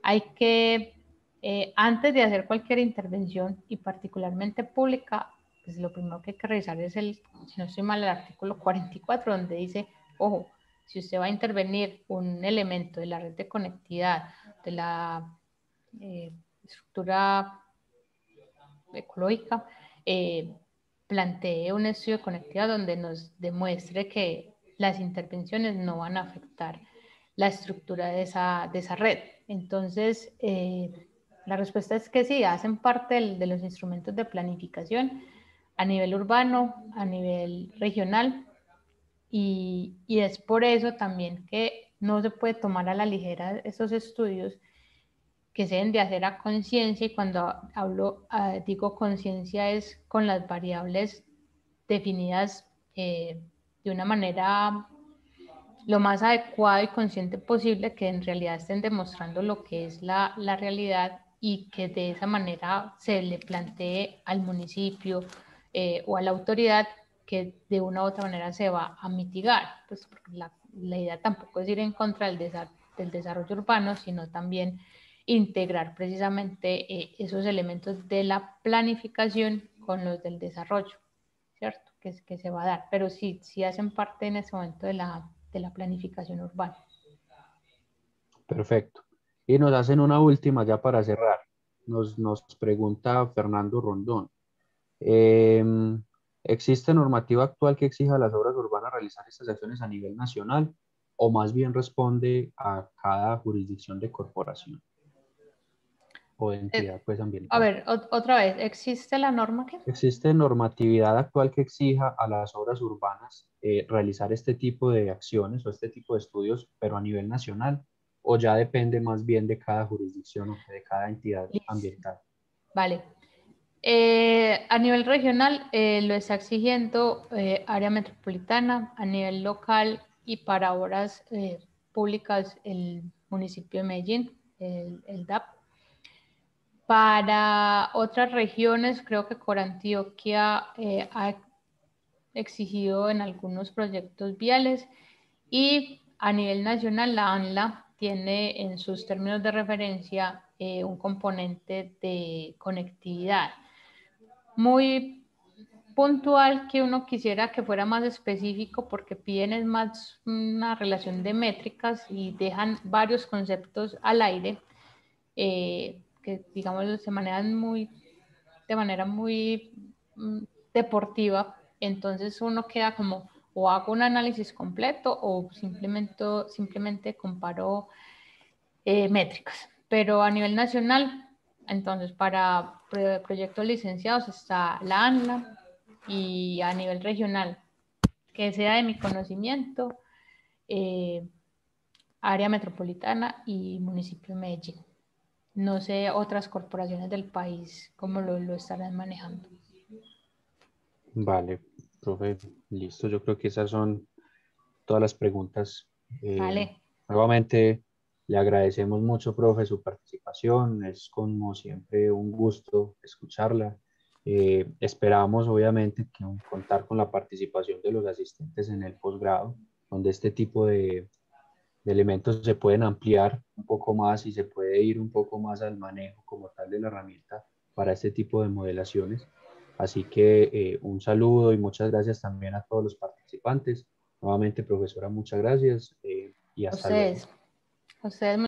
hay que, eh, antes de hacer cualquier intervención y particularmente pública, pues lo primero que hay que revisar es el, si no estoy mal, el artículo 44, donde dice, ojo, si usted va a intervenir un elemento de la red de conectividad, de la eh, estructura ecológica, eh, plantee un estudio de conectividad donde nos demuestre que las intervenciones no van a afectar la estructura de esa, de esa red. Entonces, eh, la respuesta es que sí, hacen parte de los instrumentos de planificación a nivel urbano, a nivel regional, y, y, es por eso también que no se puede tomar a la ligera esos estudios que se deben de hacer a conciencia, y cuando hablo, ah, digo conciencia es con las variables definidas eh, de una manera lo más adecuada y consciente posible, que en realidad estén demostrando lo que es la, la realidad y que de esa manera se le plantee al municipio eh, o a la autoridad que de una u otra manera se va a mitigar. Pues la, la idea tampoco es ir en contra del, del desarrollo urbano, sino también integrar precisamente eh, esos elementos de la planificación con los del desarrollo, ¿cierto? Que, se va a dar, pero sí, sí hacen parte en ese momento de la, de la planificación urbana. Perfecto. Y nos hacen una última ya para cerrar. Nos, nos pregunta Fernando Rondón. Em, ¿Existe normativa actual que exija a las obras urbanas realizar estas acciones a nivel nacional o más bien responde a cada jurisdicción de corporación? O eh, entidad pues, ambiental. A ver, otra vez, ¿existe la norma que? ¿Existe normatividad actual que exija a las obras urbanas eh, realizar este tipo de acciones o este tipo de estudios, pero a nivel nacional? ¿O ya depende más bien de cada jurisdicción o de cada entidad ambiental? Vale. Eh, a nivel regional lo está exigiendo área metropolitana, a nivel local y para obras públicas el municipio de Medellín, el, el DAP. Para otras regiones, creo que Corantioquia eh, ha exigido en algunos proyectos viales y a nivel nacional la ANLA tiene en sus términos de referencia eh, un componente de conectividad. Muy puntual que uno quisiera que fuera más específico porque piden más una relación de métricas y dejan varios conceptos al aire. Eh, que digamos se manejan muy, de manera muy mm, deportiva, entonces uno queda como o hago un análisis completo o simplemente, simplemente comparo eh, métricas. Pero a nivel nacional, entonces para proyectos licenciados está la ANLA y a nivel regional, que sea de mi conocimiento, eh, área metropolitana y municipio de Medellín. No sé otras corporaciones del país cómo lo, lo estarán manejando. Vale, profe, listo. Yo creo que esas son todas las preguntas. Eh, vale. Nuevamente, le agradecemos mucho, profe, su participación. Es como siempre un gusto escucharla. Eh, esperamos, obviamente, que contar con la participación de los asistentes en el posgrado, donde este tipo de, de elementos se pueden ampliar un poco más y se puede ir un poco más al manejo como tal de la herramienta para este tipo de modelaciones. Así que eh, un saludo y muchas gracias también a todos los participantes. Nuevamente, profesora, muchas gracias eh, y hasta luego.